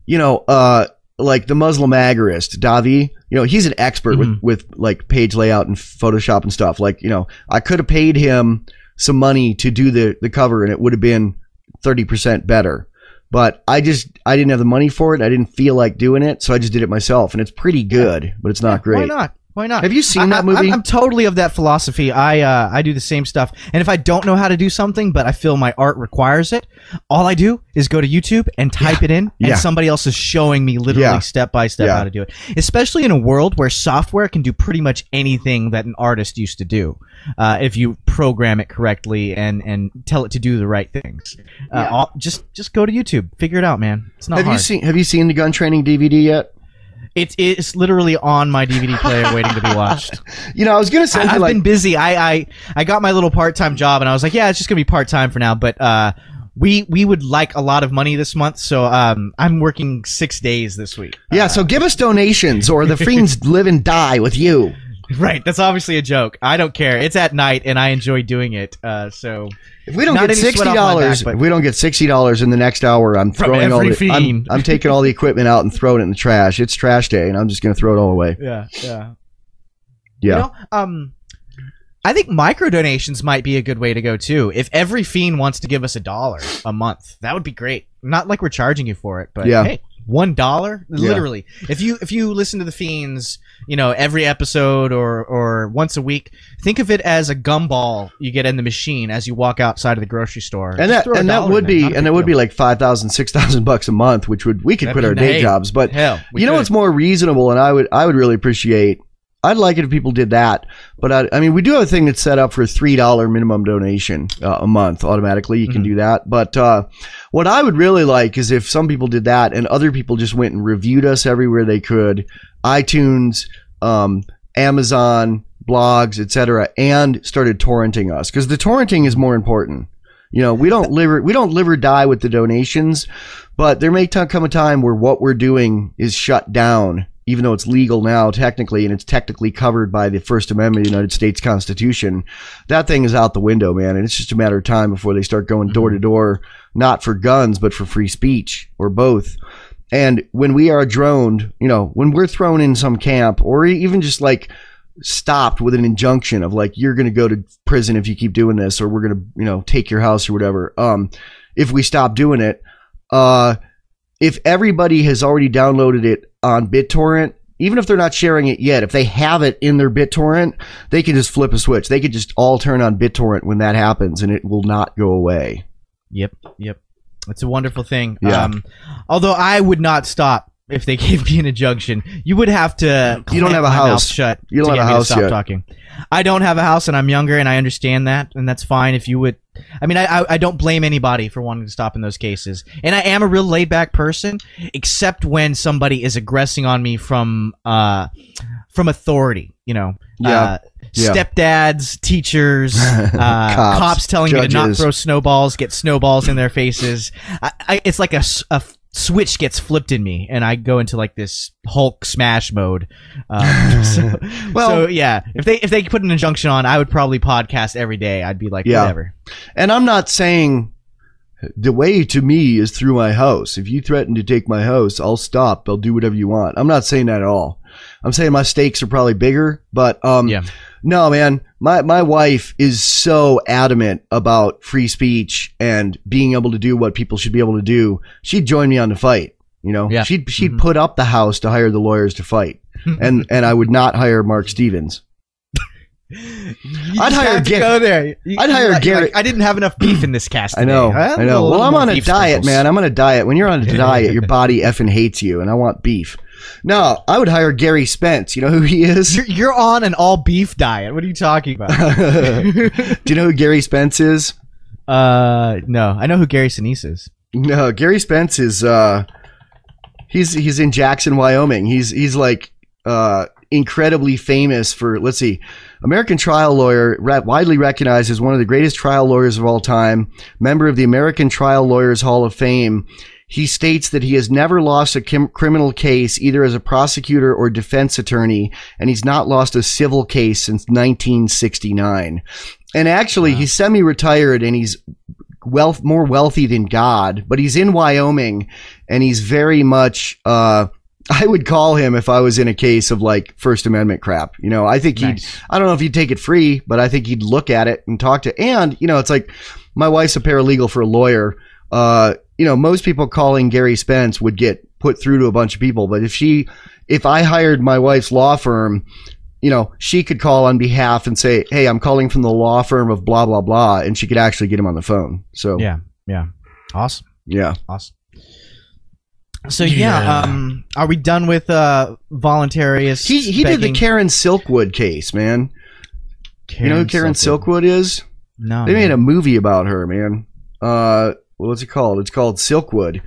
you know, uh, like the Muslim agorist, Davi, you know, he's an expert Mhm. with, with like page layout and Photoshop and stuff. Like, you know, I could have paid him some money to do the, the cover and it would have been 30% better. But I just, I didn't have the money for it. I didn't feel like doing it. So I just did it myself and it's pretty good, but it's not great. Why not? Why not? Have you seen I- that movie? I'm, I'm totally of that philosophy. I uh, I do the same stuff, and if I don't know how to do something, but I feel my art requires it, all I do is go to YouTube and type it in, and Yeah. somebody else is showing me literally Yeah. step by step Yeah. how to do it. Especially in a world where software can do pretty much anything that an artist used to do, uh, if you program it correctly and and tell it to do the right things. Uh, all, just just go to YouTube, figure it out, man. It's not have hard. you seen, have you seen the gun training DVD yet? It is literally on my DVD player, waiting to be watched. You know, I was going to say I've like, been busy. I, I I got my little part time job, and I was like, yeah, it's just gonna be part time for now. But uh, we we would like a lot of money this month, so um, I'm working six days this week. yeah, so give us donations or the Feens live and die with you. Right, that's obviously a joke. I don't care. It's at night, and I enjoy doing it. Uh, so If we don't Not get sixty dollars, if we don't get sixty dollars in the next hour, I'm throwing all every the. I'm, fiend. I'm taking all the equipment out and throwing it in the trash. It's trash day, and I'm just going to throw it all away. yeah, yeah, Yeah, You know, um, I think micro donations might be a good way to go too. If every fiend wants to give us a dollar a month, that would be great. Not like we're charging you for it, but Yeah. hey, one dollar, literally. If you if you listen to the Feens, you know, every episode or or once a week, think of it as a gumball you get in the machine as you walk outside of the grocery store. and Just that and that would in there. be and big it would be deal. like five thousand, six thousand bucks a month, which would we could That'd quit our day nice. jobs. But hell. we you know could. what's more reasonable, and I would I would really appreciate. I'd like it if people did that, but I, I mean, we do have a thing that's set up for a three dollar minimum donation uh, a month automatically. You can Mm-hmm. do that, but uh, what I would really like is if some people did that and other people just went and reviewed us everywhere they could, iTunes, um, Amazon, blogs, etc., and started torrenting us because the torrenting is more important. You know, we don't live or, we don't live or die with the donations, but there may t- come a time where what we're doing is shut down, even though it's legal now technically, and it's technically covered by the First Amendment of the United States Constitution. That thing is out the window, man, and it's just a matter of time before they start going door to door, not for guns, but for free speech or both. And when we are droned, you know, when we're thrown in some camp or even just like stopped with an injunction of like you're going to go to prison if you keep doing this or we're going to, you know, take your house or whatever. Um if we stop doing it, uh if everybody has already downloaded it on BitTorrent, even if they're not sharing it yet, if they have it in their BitTorrent, they can just flip a switch. They could just all turn on BitTorrent when that happens and it will not go away. Yep, yep. It's a wonderful thing. Yeah. Um, although I would not stop if they gave me an injunction. You would have to. You don't have a house. Shut. You don't have a house stop yet. Talking. I don't have a house, and I'm younger, and I understand that, and that's fine. If you would, I mean, I, I I don't blame anybody for wanting to stop in those cases, and I am a real laid back person, except when somebody is aggressing on me from uh from authority. You know. Yeah. Uh, Yeah. Stepdads, teachers, uh, Cops, cops, telling you to not judges. throw snowballs, get snowballs in their faces. I, I, it's like a, a switch gets flipped in me, and I go into like this Hulk smash mode. Um, so, Well- so yeah, if they if they put an injunction on, I would probably podcast every day. I'd be like, Yeah. whatever. And I'm not saying the way to me is through my house. If you threaten to take my house, I'll stop. I'll do whatever you want. I'm not saying that at all. I'm saying my stakes are probably bigger, but um, Yeah. no, man, my my wife is so adamant about free speech and being able to do what people should be able to do. She'd join me on the fight. You know, Yeah. she'd she'd put up the house to hire the lawyers to fight. and and I would not hire Mark Stevens. I'd hire have to Gar- go there. You- I'd hire like- Garrett- like, I didn't have enough beef in this cast. I know, today. I know. Well, I'm on a diet, sprinkles. man. I'm on a diet. When you're on a diet, your body effing hates you, and I want beef. No, I would hire Gary Spence. You know who he is? You're, you're on an all beef diet. What are you talking about? Do you know who Gary Spence is? uh, no, I know who Gary Sinise is. No, Gary Spence is uh he's he's in Jackson, Wyoming. He's he's like uh incredibly famous for let's see American trial lawyer, widely recognized as one of the greatest trial lawyers of all time, member of the American Trial Lawyers Hall of Fame. He states that he has never lost a kim- criminal case either as a prosecutor or defense attorney, and he's not lost a civil case since 1969. And actually, he's semi-retired and he's wealth more wealthy than God, but he's in Wyoming and he's very much uh I would call him if I was in a case of like First Amendment crap. You know, I think he'd. I don't know if he'd take it free, but I think he'd look at it and talk to and you know, it's like my wife's a paralegal for a lawyer. Uh, you know, most people calling Gary Spence would get put through to a bunch of people, but if she if I hired my wife's law firm, you know, she could call on behalf and say, "Hey, I'm calling from the law firm of blah blah blah," and she could actually get him on the phone. So Yeah, yeah, awesome, yeah. awesome. So yeah, um, are we done with uh voluntaryists? He he did the? Karen Silkwood case, man. you know who Karen Silkwood, is? No, They made a movie about her, man. Uh, what's it called? It's called Silkwood.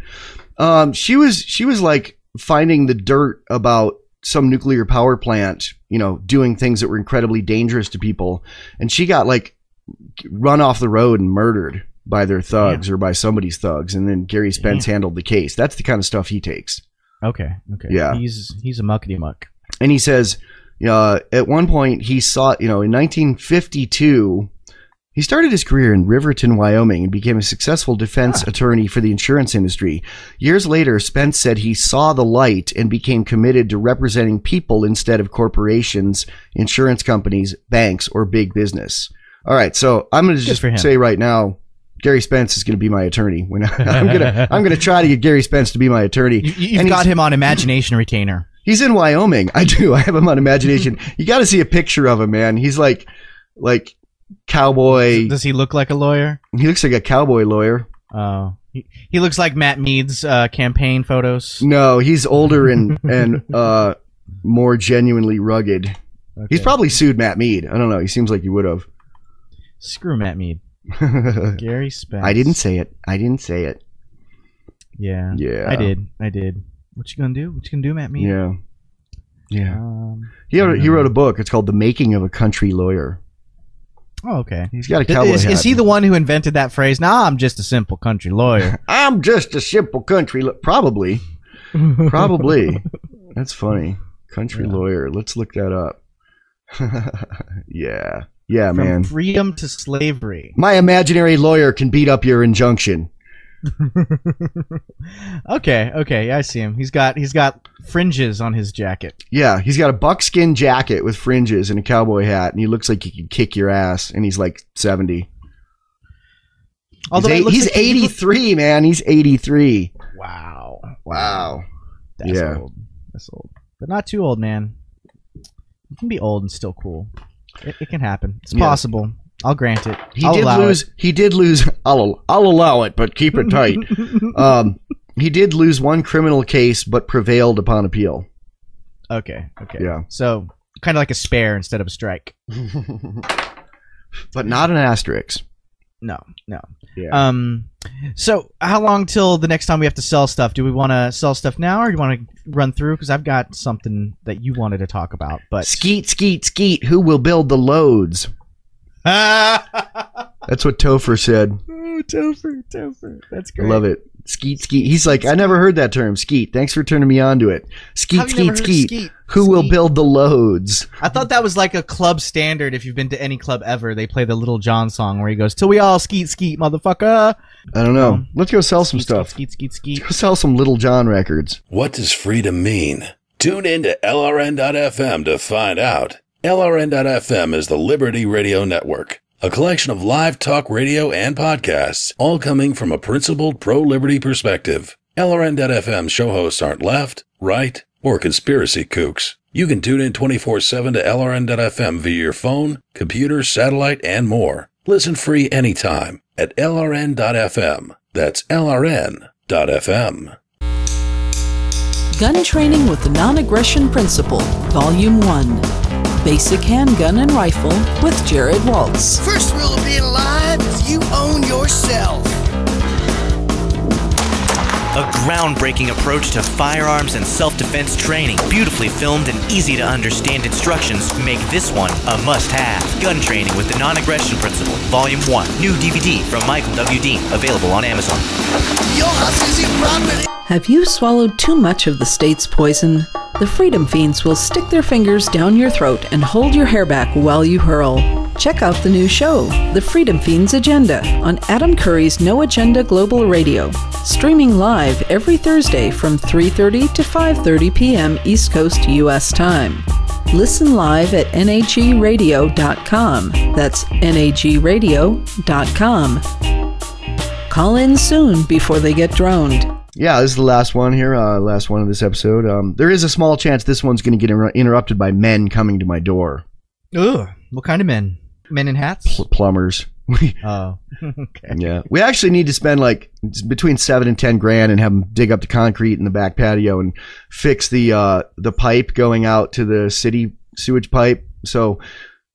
Um, she was she was like finding the dirt about some nuclear power plant, you know, doing things that were incredibly dangerous to people, and she got like run off the road and murdered by their thugs or by somebody's thugs, and then Gary Spence handled the case. That's the kind of stuff he takes. Okay, okay. Yeah. he's he's a muckety muck. and he says uh, at one point he saw you know in 1952 he started his career in riverton wyoming and became a successful defense ah. attorney for the insurance industry years later spence said he saw the light and became committed to representing people instead of corporations insurance companies banks or big business all right so i'm going to just say right now Gary Spence is going to be my attorney. When I'm gonna, I'm gonna try to get Gary Spence to be my attorney. You, you've And got him on imagination retainer. He's in Wyoming. I do. I have him on imagination. you got to see a picture of him, man. He's like, like cowboy. Does he look like a lawyer? He looks like a cowboy lawyer. Oh, he, he looks like Matt Mead's uh, campaign photos. No, he's older and and uh more genuinely rugged. He's probably sued Matt Mead. I don't know. He seems like he would have. Screw Matt Mead. Gary Spence. I didn't say it. I didn't say it. Yeah. Yeah. I did. I did. What you gonna do? What you gonna do, Matt Mead? Yeah. Yeah. Um, He wrote, he wrote a book. It's called The Making of a Country Lawyer. Oh, okay. He's got a cowboy Is, hat. is he the one who invented that phrase? Nah, I'm just a simple country lawyer. I'm just a simple country. Lo- Probably. Probably. That's funny. Country lawyer. Let's look that up. yeah. Yeah, From man. freedom to slavery. My imaginary lawyer can beat up your injunction. Okay, okay, I see him. He's got he's got fringes on his jacket. Yeah, he's got a buckskin jacket with fringes and a cowboy hat, and he looks like he could kick your ass, and he's like 70. Although he's eight- he's like he looks- 83, man. He's 83. Wow, Wow. that's Yeah. old. That's old, but not too old, man. You can be old and still cool. It, it can happen. It's Yeah. possible. I'll grant it. He I'll did lose. He did lose. I'll I'll allow it, but keep it tight. um, he did lose one criminal case, but prevailed upon appeal. Okay, okay. Yeah. So kind of like a spare instead of a strike. But not an asterisk. No, no. Yeah. Um, so how long till the next time we have to sell stuff? Do we want to sell stuff now, or do you want to run through? Because I've got something that you wanted to talk about. But skeet, skeet, skeet. Who will build the loads? That's what Topher said. Oh, Topher, Topher, that's I love it. Skeet, skeet. He's like, I never heard that term. Skeet. Thanks for turning me on to it. Skeet, Have you never skeet, skeet. skeet? Who will build the loads? I thought that was like a club standard. If you've been to any club ever, they play the Lil Jon song where he goes, "Till we all skeet skeet, motherfucker." I don't know. Um, Let's go sell some Skeet, stuff. Skeet skeet skeet. skeet. Go sell some Lil Jon records. What does freedom mean? Tune in to LRN.FM to find out. LRN.FM is the Liberty Radio Network, a collection of live talk radio and podcasts, all coming from a principled pro liberty perspective. LRN.FM show hosts aren't left, right, or conspiracy kooks. You can tune in 24 7 to LRN.FM via your phone, computer, satellite, and more. Listen free anytime at LRN.FM. That's LRN.FM. Gun Training with the Non Aggression Principle, Volume 1. Basic Handgun and Rifle with Jared Waltz. First rule of being alive is you own yourself. A groundbreaking approach to firearms and self defense training. Beautifully filmed and easy to understand instructions make this one a must have. Gun Training with the Non Aggression Principle, Volume 1. New DVD from Michael W. Dean, available on Amazon. Your house is your property. Have you swallowed too much of the state's poison? The Freedom Feens will stick their fingers down your throat and hold your hair back while you hurl. Check out the new show, The Freedom Feens Agenda, on Adam Curry's No Agenda Global Radio, streaming live every Thursday from 3:30 to 5:30 p.m. East Coast US time. Listen live at nagradio.com. That's nagradio.com. Call in soon before they get droned. Yeah, this is the last one here, uh, last one of this episode. Um, there is a small chance this one's going to get inter- interrupted by men coming to my door. Ugh. What kind of men? Men in hats? Pl- plumbers. Oh. okay. yeah, we actually need to spend like between seven and ten grand and have them dig up the concrete in the back patio and fix the uh, the pipe going out to the city sewage pipe. So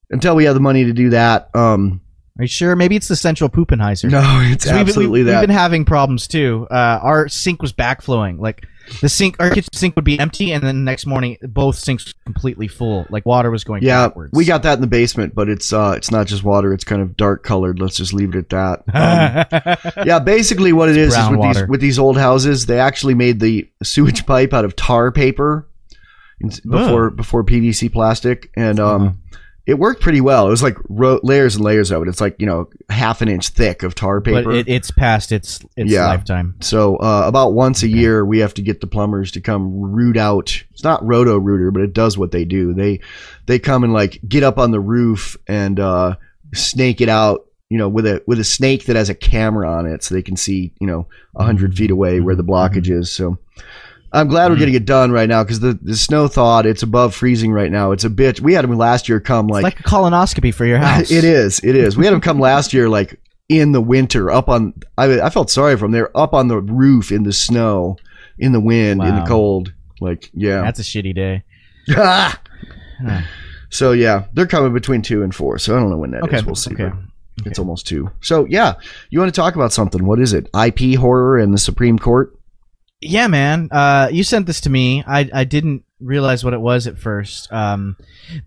until we have the money to do that, um, Are you sure? Maybe it's the central Poopenheiser. no, it's 'Cause we've absolutely we've, that. We've been having problems too. Uh, our sink was backflowing. Like the sink, our kitchen sink would be empty, and then the next morning, both sinks were completely full. Like water was going yeah, backwards. we got that in the basement, but it's uh, it's not just water; it's kind of dark colored. Let's just leave it at that. Um, yeah, basically what it is is brown with water. these with these old houses, they actually made the sewage pipe out of tar paper before before PVC plastic, and um. It worked pretty well. It was like ro- layers and layers of it. It's like you know half an inch thick of tar but paper. it, it's past its its Yeah. lifetime. so uh, about once a year, we have to get the plumbers to come root out. It's not roto rooter, but it does what they do. They they come and like get up on the roof and uh, snake it out. You know, with a with a snake that has a camera on it, so they can see you know a hundred feet away where the blockage is. So. I'm glad we're getting it done right now because the, the snow thawed. It's above freezing right now. It's a bitch. We had them last year come It's like a colonoscopy for your house. it is. It is. We had them come last year, like in the winter, up on. I I felt sorry for them. They're up on the roof in the snow, in the wind, in the cold. Like yeah. That's a shitty day. Ah! So yeah, they're coming between two and four. So I don't know when that is. Okay. We'll see. Okay. but It's almost two. So yeah, you want to talk about something? What is it? IP horror and the Supreme Court. Yeah, man. Uh, you sent this to me. I I didn't realize what it was at first. Um,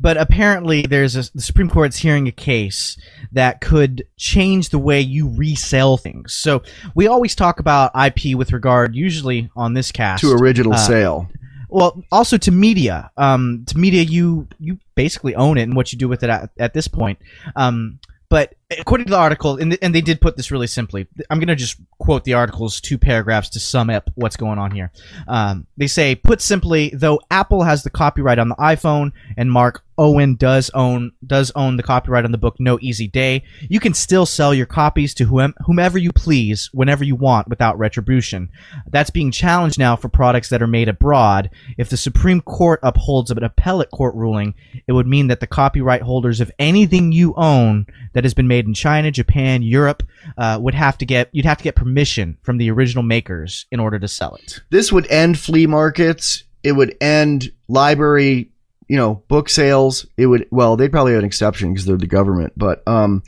but apparently, there's a the Supreme Court's hearing a case that could change the way you resell things. So we always talk about IP with regard, usually on this cast, To original uh, sale. well, also to media. Um, to media, you you basically own it and what you do with it at, at this point. Um, but according to the article, and, and they did put this really simply, I'm going to just quote the article's two paragraphs to sum up what's going on here. Um, they say, put simply, though Apple has the copyright on the iPhone and Mark Owen does own does own the copyright on the book No Easy Day, you can still sell your copies to whom, whomever you please, whenever you want, without retribution. That's being challenged now for products that are made abroad. If the Supreme Court upholds an appellate court ruling, it would mean that the copyright holders of anything you own that has been made in China, Japan, Europe, uh, would have to get you'd have to get permission from the original makers in order to sell it. this would end flea markets. It would end library, you know, book sales. It would well, they'd probably have an exception because they're the government, but um,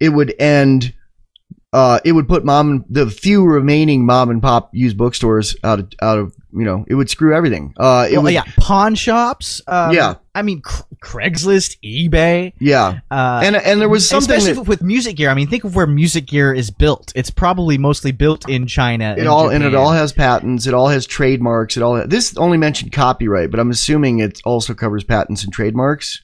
it would end. Uh, it would put mom and the few remaining mom and pop used bookstores out of out of you know it would screw everything. Uh, it Well, would yeah, pawn shops. Um, Yeah. I mean Cr- Craigslist, eBay. yeah, Uh, and and there was something especially that, with music gear. I mean, think of where music gear is built. It's probably mostly built in China. it all and it all has patents. It all has trademarks. It all this only mentioned copyright, but I'm assuming it also covers patents and trademarks.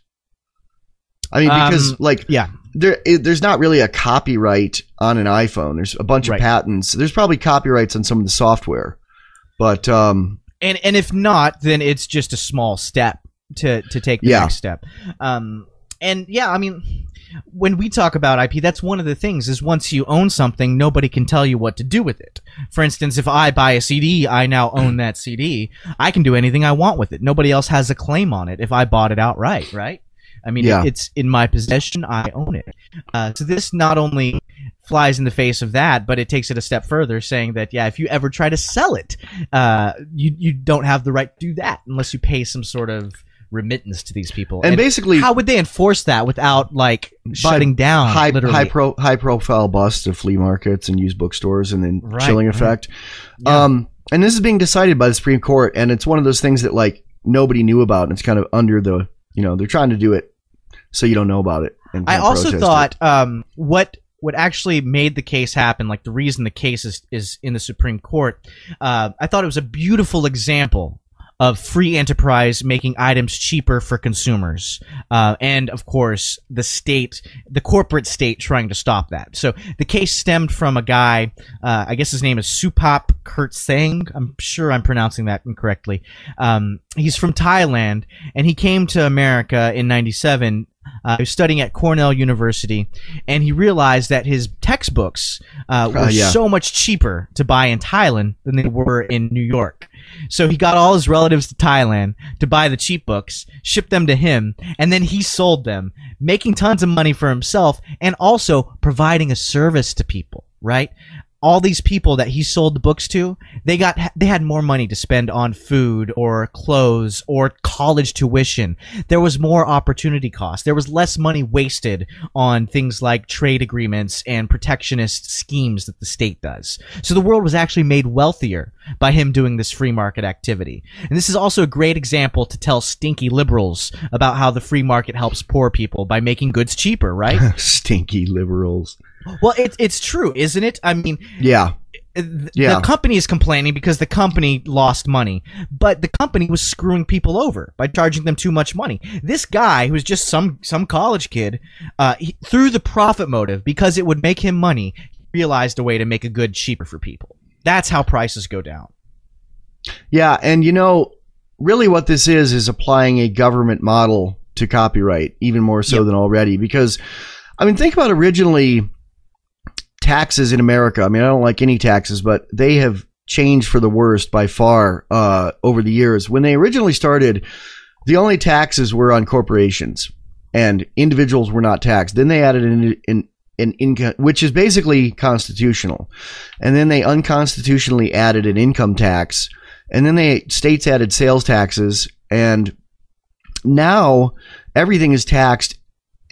I mean, because Um, like yeah. There it, there's not really a copyright on an iPhone. There's a bunch Right. of patents. There's probably copyrights on some of the software, but um, and and if not, then it's just a small step to to take the Yeah. next step. Um, and yeah, I mean, when we talk about IP, that's one of the things is once you own something, nobody can tell you what to do with it. For instance, if I buy a CD, I now own that CD. I can do anything I want with it. Nobody else has a claim on it if I bought it outright, right? I mean, Yeah. it's in my possession. I own it. Uh, so this not only flies in the face of that, but it takes it a step further, saying that yeah, if you ever try to sell it, uh, you you don't have the right to do that unless you pay some sort of remittance to these people. And basically- how would they enforce that without like shutting down high literally? high pro high profile busts of flea markets and used bookstores and then Right, chilling right. effect. Um, and this is being decided by the Supreme Court, and it's one of those things that like nobody knew about, and it's kind of under the you know they're trying to do it so you don't know about it. And I also thought um, what what actually made the case happen, like the reason the case is, is in the Supreme Court, uh, I thought it was a beautiful example of free enterprise making items cheaper for consumers, uh, and of course the state, the corporate state, trying to stop that. So the case stemmed from a guy, uh, I guess his name is Supap Kirtsaeng. I'm sure I'm pronouncing that incorrectly. Um, he's from Thailand, and he came to America in '97 uh, he was studying at Cornell University, and he realized that his textbooks uh, were Uh, yeah. so much cheaper to buy in Thailand than they were in New York. So he got all his relatives to Thailand to buy the cheap books, shipped them to him, and then he sold them, making tons of money for himself and also providing a service to people, right? All these people that he sold the books to, they got they had more money to spend on food or clothes or college tuition. There was more opportunity cost. There was less money wasted on things like trade agreements and protectionist schemes that the state does. So the world was actually made wealthier by him doing this free market activity. And this is also a great example to tell stinky liberals about how the free market helps poor people by making goods cheaper, right? stinky liberals. Well, it's it's true, isn't it? I mean, Yeah, Yeah. the company is complaining because the company lost money, but the company was screwing people over by charging them too much money. This guy, who was just some some college kid, uh, he, through the profit motive because it would make him money, realized a way to make a good cheaper for people. That's how prices go down. yeah, and you know, really, what this is is applying a government model to copyright, even more so Yep. than already. Because, I mean, think about originally taxes in America. I mean, I don't like any taxes, but they have changed for the worst by far uh, over the years. When they originally started, the only taxes were on corporations, and individuals were not taxed. Then they added an, an, an income, which is basically constitutional, and then they unconstitutionally added an income tax, and then they states added sales taxes, and now everything is taxed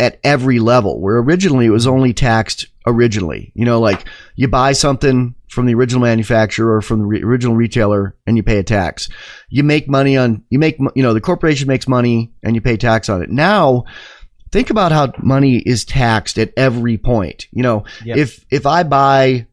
at every level where originally it was only taxed originally you know like you buy something from the original manufacturer or from the re- original retailer and you pay a tax you make money on you make you know the corporation makes money and you pay tax on it now think about how money is taxed at every point you know Yep. if if i buy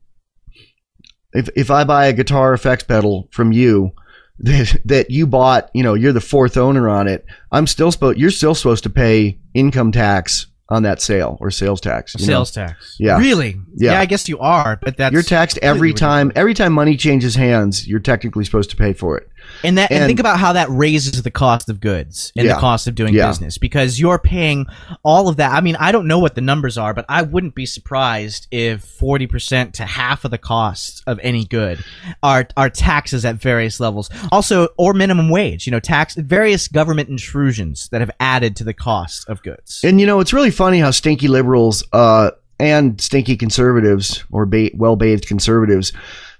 if if i buy a guitar effects pedal from you that, that you bought, you know, you're the fourth owner on it. I'm still supposed, you're still supposed to pay income tax on that sale or sales tax. you know? Sales tax. Yeah. Really? Yeah. I guess you are, but that's You're taxed every time. Every time money changes hands, you're technically supposed to pay for it. And that and, And- think about how that raises the cost of goods and Yeah. the cost of doing Yeah. business because you're paying all of that. I mean, I don't know what the numbers are, but I wouldn't be surprised if 40% to half of the costs of any good are are taxes at various levels. Also, or minimum wage, you know, tax various government intrusions that have added to the cost of goods. And you know, it's really funny how stinky liberals uh, and stinky conservatives or ba- well-bathed conservatives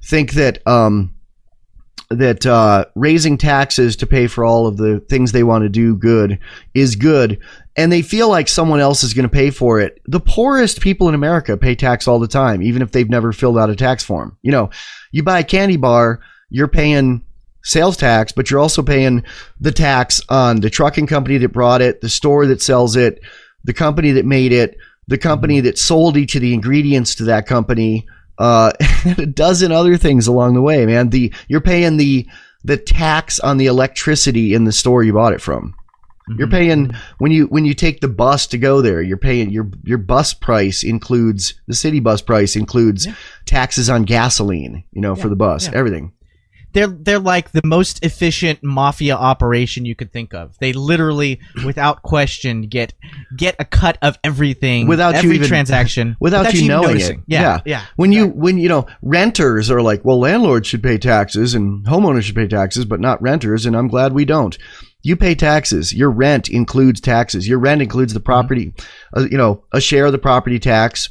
think that um, that uh, raising taxes to pay for all of the things they want to do good is good, and they feel like someone else is going to pay for it. The poorest people in America pay tax all the time, even if they've never filled out a tax form. You know, you buy a candy bar, you're paying sales tax, but you're also paying the tax on the trucking company that brought it, the store that sells it, the company that made it, the company that sold each of the ingredients to that company, uh, and a dozen other things along the way, man. The you're paying the the tax on the electricity in the store you bought it from. You're paying when you when you take the bus to go there. You're paying your your bus price includes the city bus price includes taxes on gasoline. You know for the bus, yeah. everything. They're they're like the most efficient mafia operation you could think of. They literally, without question, get get a cut of everything Without you every even- transaction without, you even knowing noticing. it. Yeah, yeah. When you when you know renters are like, well, landlords should pay taxes and homeowners should pay taxes, but not renters, and I'm glad we don't. You pay taxes. Your rent includes taxes. Your rent includes the property, uh, you know, a share of the property tax.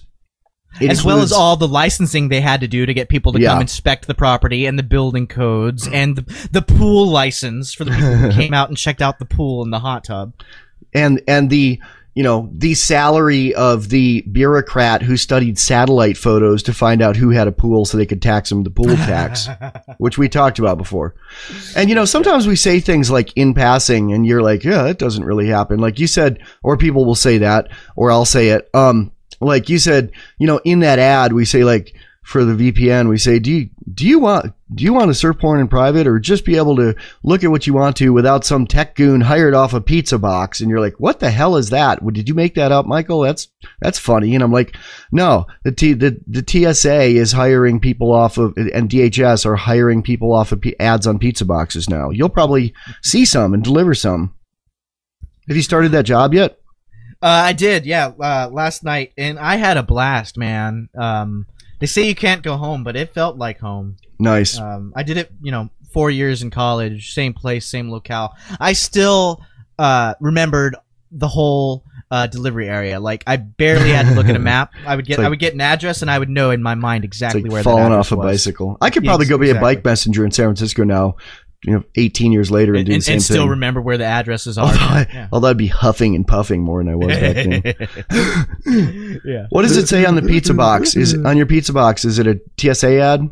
It as well as all the licensing they had to do to get people to Yeah. come inspect the property and the building codes and the, the pool license for the people who came out and checked out the pool and the hot tub. and and the you know the salary of the bureaucrat who studied satellite photos to find out who had a pool so they could tax him the pool tax which we talked about before and you know sometimes we say things like in passing and you're like yeah it doesn't really happen like you said or people will say that or i'll say it um like you said you know in that ad we say like for the VPN, we say, do you do you want do you want to surf porn in private, or just be able to look at what you want to without some tech goon hired off a pizza box? And you're like, what the hell is that? Did you make that up, Michael? That's that's funny. And I'm like, no, the T, the the TSA is hiring people off of, and DHS are hiring people off of p- ads on pizza boxes now. You'll probably see some and deliver some. Have you started that job yet? Uh, I did, yeah, uh, last night, and I had a blast, man. Um, they say you can't go home, but it felt like home. Nice. Um, I did it, you know, four years in college, same place, same locale. I still uh, remembered the whole uh, delivery area. Like I barely had to look at a map. I would get, like- I would get an address, and I would know in my mind exactly like where falling off a was. bicycle. I could Yes, probably go be a bike messenger in San Francisco now, you know, 18 years later and, and, do the same and still thing. remember where the addresses are. although, I, yeah. although I'd be huffing and puffing more than I was back then. yeah. What does it say on the pizza box? Is on your pizza box? Is it a TSA ad?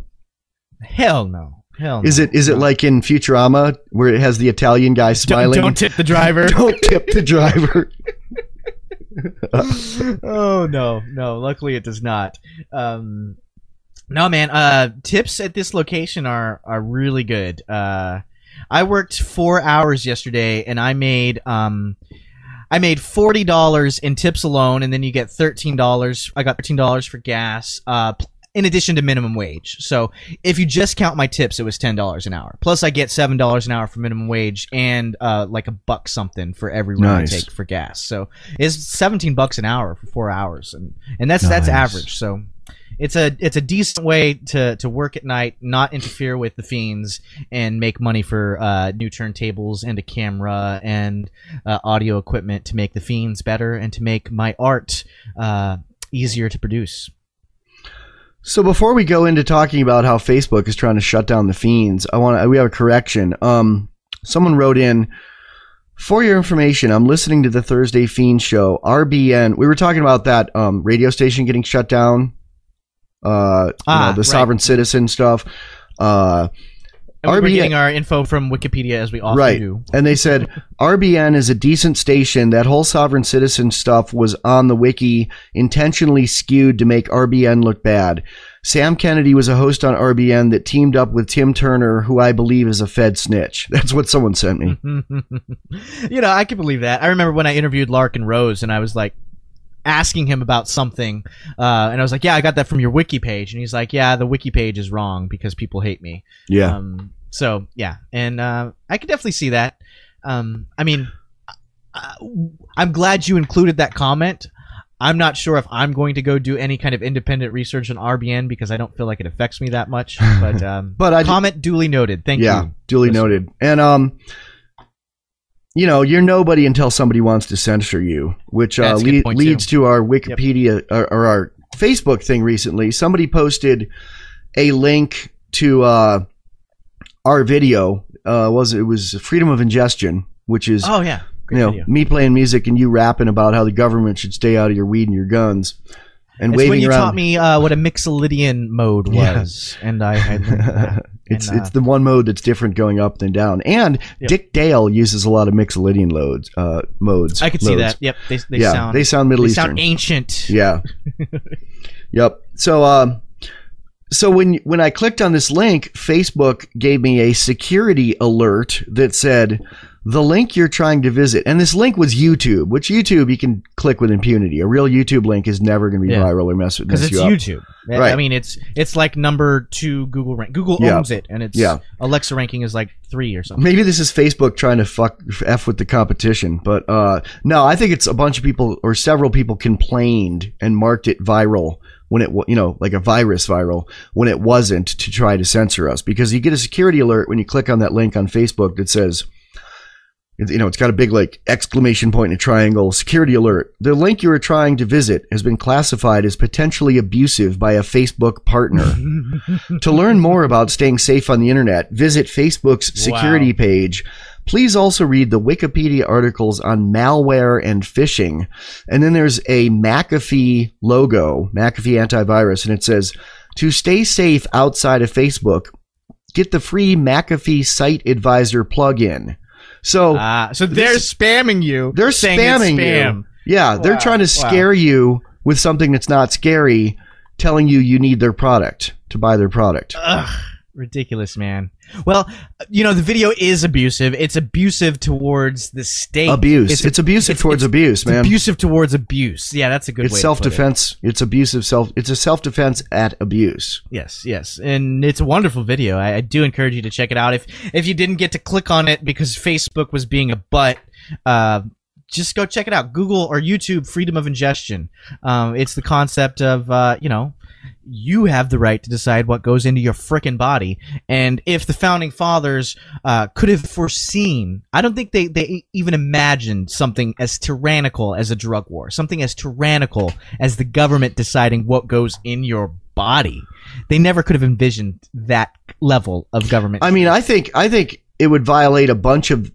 Hell no. Hell no. Is it is it like in Futurama where it has the Italian guy Don't, smiling? don't tip the driver. Don't tip the driver. oh no, no. Luckily, it does not. Um, no, man. Uh, tips at this location are are really good. Uh, I worked four hours yesterday, and I made um, I made forty dollars in tips alone, and then you get thirteen dollars. I got thirteen dollars for gas. Uh. in addition to minimum wage, so if you just count my tips, it was ten dollars an hour. Plus, I get seven dollars an hour for minimum wage, and uh, like a buck something for every run Nice. I take for gas. So it's 17 bucks an hour for four hours and and that's that's average so it's a it's a decent way to to work at night not interfere with the Feens and make money for uh, new turntables and a camera and uh, audio equipment to make the Feens better and to make my art uh, easier to produce So before we go into talking about how Facebook is trying to shut down the Feens, I want we have a correction. Um, someone wrote in for your information. I'm listening to the Thursday Fiend Show. RBN. We were talking about that um, radio station getting shut down. Uh, Ah, know, the right. sovereign citizen stuff. Uh, and we were getting our info from wikipedia as we often right. do And they said RBN is a decent station. That whole sovereign citizen stuff was on the wiki, intentionally skewed to make RBN look bad. Sam Kennedy was a host on RBN that teamed up with Tim Turner, who I believe is a Fed snitch. That's what someone sent me. you know, I can believe that. I remember when I interviewed Larken Rose, and I was like asking him about something, uh, and I was like, "Yeah, I got that from your wiki page," and he's like, "Yeah, the wiki page is wrong because people hate me." Yeah. Um, so yeah, and uh, I could definitely see that. Um, I mean, uh, I'm glad you included that comment. I'm not sure if I'm going to go do any kind of independent research on RBN because I don't feel like it affects me that much. But um, But I- comment duly noted. Thank yeah, you. Yeah, duly noted. And um, you know, you're nobody until somebody wants to censor you, which uh, That's a good lead, point, leads too. to our Wikipedia or, or our Facebook thing recently. Somebody posted a link to uh, our video. Uh, was it was freedom of ingestion, which is Oh yeah, you know video. me playing music and you rapping about how the government should stay out of your weed and your guns, and It's waving when you around. taught me uh, what a mixolydian mode Yeah. was, and I, I learned that. It's And, uh, it's the one mode that's different going up than down. And Yep. Dick Dale uses a lot of Mixolydian loads uh, modes. I could see that. Yep, they, they yeah, sound they sound Middle they Eastern. sound ancient. yeah. yep. So um, so when when I clicked on this link, Facebook gave me a security alert that said the link you're trying to visit, and this link was YouTube, which YouTube you can click with impunity. A real YouTube link is never going to be Yeah. viral or mess, with because it's you up. YouTube. I- Right. I mean, it's it's like number two Google rank. Google Yeah. owns it, and it's Yeah. Alexa ranking is like three or something. Maybe this is Facebook trying to fuck f with the competition, but uh, no, I think it's a bunch of people or several people complained and marked it viral when it you know like a virus viral when it wasn't to try to censor us because you get a security alert when you click on that link on Facebook that says you know it's got a big like exclamation point and a triangle. Security alert. The link you are trying to visit has been classified as potentially abusive by a facebook partner. To learn more about staying safe on the internet visit facebook's security Wow. page. Please also read the wikipedia articles on malware and phishing. And then there's a mcafee logo mcafee antivirus and it says to stay safe outside of facebook get the free mcafee site advisor plugin so Ah, so they're This- spamming you. they're spamming spam. you. Yeah, they're trying to wow. scare you with something that's not scary, telling you you need their product to buy their product. Ugh, ridiculous, man. Well, you know the video is abusive. It's abusive towards the state. Abuse. It's, abusive towards abuse, it's man. abusive towards abuse. Yeah, that's a good. it's way self To put it. defense. It's abusive self. It's a self defense at abuse. Yes, yes, and it's a wonderful video. I, I do encourage you to check it out. If if you didn't get to click on it because Facebook was being a butt, uh, just go check it out. Google or YouTube freedom of ingestion. Um, it's the concept of uh, you know. You have the right to decide what goes into your frickin' body, and if the founding fathers uh, could have foreseen, I don't think they, they even imagined something as tyrannical as a drug war, something as tyrannical as the government deciding what goes in your body. They never could have envisioned that level of government. I mean, I think I think it would violate a bunch of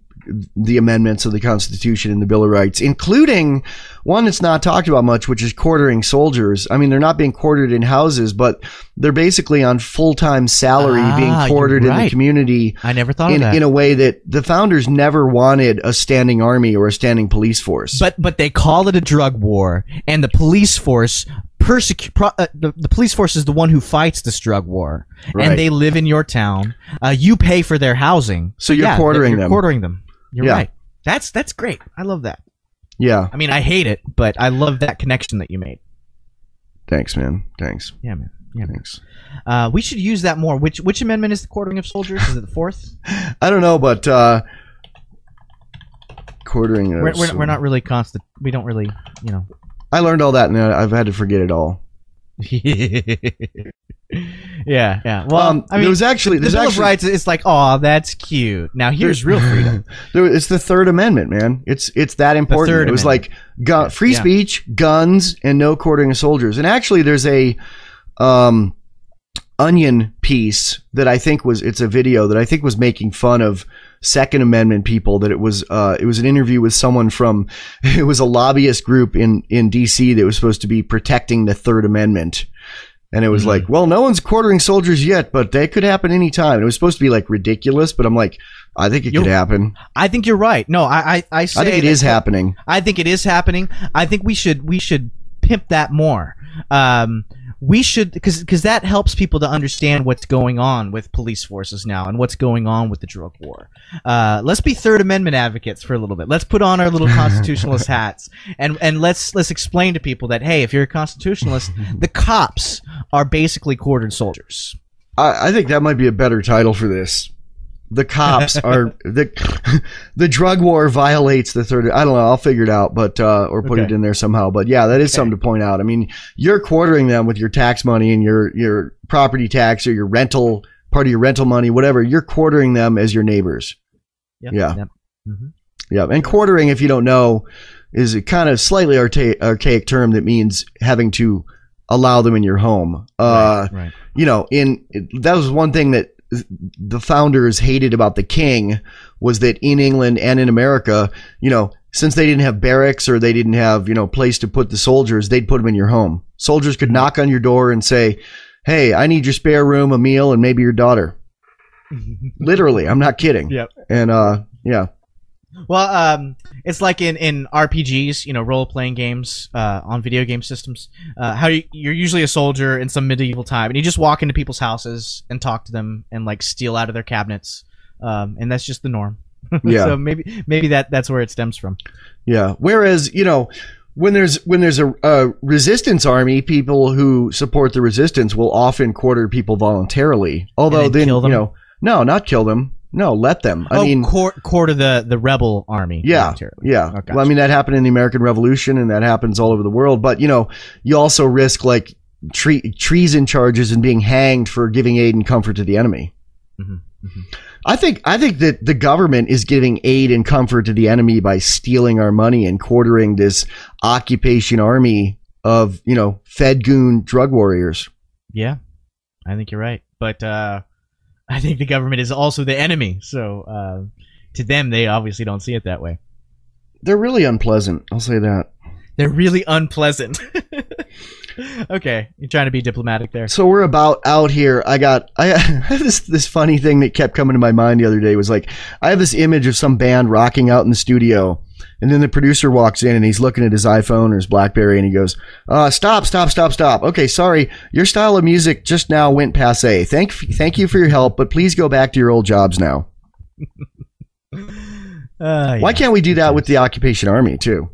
the amendments of the Constitution and the Bill of Rights, including one that's not talked about much, which is quartering soldiers. I mean, they're not being quartered in houses, but they're basically on full time salary Ah, being quartered in the community. I never thought in, of that. in a way that the founders never wanted a standing army or a standing police force. but but they call it a drug war, and the police force persecute. Pro, uh, the, the police force is the one who fights this drug war, Right. and they live in your town. Uh, you pay for their housing, So you're yeah, quartering you're them. Quartering them. You're Yeah. right. That's that's great. I love that. yeah, I mean, I hate it, but I love that connection that you made. thanks, man. Thanks. Yeah, man. Yeah. Thanks. Uh, we should use that more. Which which amendment is the quartering of soldiers? Is it the fourth? I don't know, but uh, quartering. We're, we're, we're not really constant. We don't really, you know. I learned all that, and I've had to forget it all. yeah, yeah. Well, Um, I mean, there was actually the there's Bill of Rights. It's like, oh, that's cute. Now here's real freedom. there, it's the Third Amendment, man. It's it's that important. It was Amendment. like gun, free Yeah. speech, guns, and no quartering of soldiers. And actually, there's a um, Onion piece that I think was it's a video that I think was making fun of Second Amendment people. That it was uh, it was an interview with someone from it was a lobbyist group in in D.C. that was supposed to be protecting the Third Amendment. And it was Mm-hmm. like, well, no one's quartering soldiers yet, but that could happen anytime. It was supposed to be like ridiculous, but I'm like, I think it You'll- could happen. I think you're right. No, I I, I say I think it is happening. I think it is happening. I think we should we should pimp that more. Um, we should because because that helps people to understand what's going on with police forces now and what's going on with the drug war. Uh, let's be Third Amendment advocates for a little bit. Let's put on our little constitutionalist hats and and let's let's explain to people that hey, if you're a constitutionalist, the cops are basically quartered soldiers. I, I think that might be a better title for this. The cops are the the drug war violates the third. I don't know. I'll figure it out, but uh, or put it in there somehow. But yeah, that is something to point out. I mean, you're quartering them with your tax money and your your property tax or your rental part of your rental money, whatever. You're quartering them as your neighbors. Yep, Yeah. yep. Mhm. Yeah, and quartering, if you don't know, is a kind of slightly archa- archaic term that means having to allow them in your home. Uh, right, right. you know, in that was one thing that the founders hated about the king was that in England and in America, you know, since they didn't have barracks or they didn't have, you know, place to put the soldiers, they'd put them in your home. Soldiers could knock on your door and say, "Hey, I need your spare room, a meal, and maybe your daughter." Literally, I'm not kidding. Yep. And uh, yeah, Well, um, it's like in, in RPGs, you know, role playing games uh, on video game systems. Uh, how you, you're usually a soldier in some medieval time, and you just walk into people's houses and talk to them and like steal out of their cabinets, um, and that's just the norm Yeah. so maybe maybe that that's where it stems from. Yeah. Whereas, you know, when there's when there's a, a resistance army, people who support the resistance will often quarter people voluntarily. Although then then, kill them? you know, no, not kill them. No, let them. I oh, mean, court court of the the rebel army. yeah, yeah. Oh, gotcha. Well, I mean, that happened in the American Revolution, and that happens all over the world. But you know, you also risk like tre- treason charges and being hanged for giving aid and comfort to the enemy. Mhm, mhm. I think I think that the government is giving aid and comfort to the enemy by stealing our money and quartering this occupation army of you know Fed goon drug warriors. Yeah, I think you're right. But uh, I think the government is also the enemy. So uh, to them, they obviously don't see it that way. They're really unpleasant. I'll say that. They're really unpleasant. okay, you're trying to be diplomatic there. So we're about out here. I got I had this this funny thing that kept coming to my mind the other day was like I have this image of some band rocking out in the studio, and then the producer walks in and he's looking at his iPhone or his BlackBerry and he goes, uh, "Stop, stop, stop, stop. Okay, sorry, your style of music just now went passe. Thank thank you for your help, but please go back to your old jobs now." Uh, Why can't we do that with the occupation army too?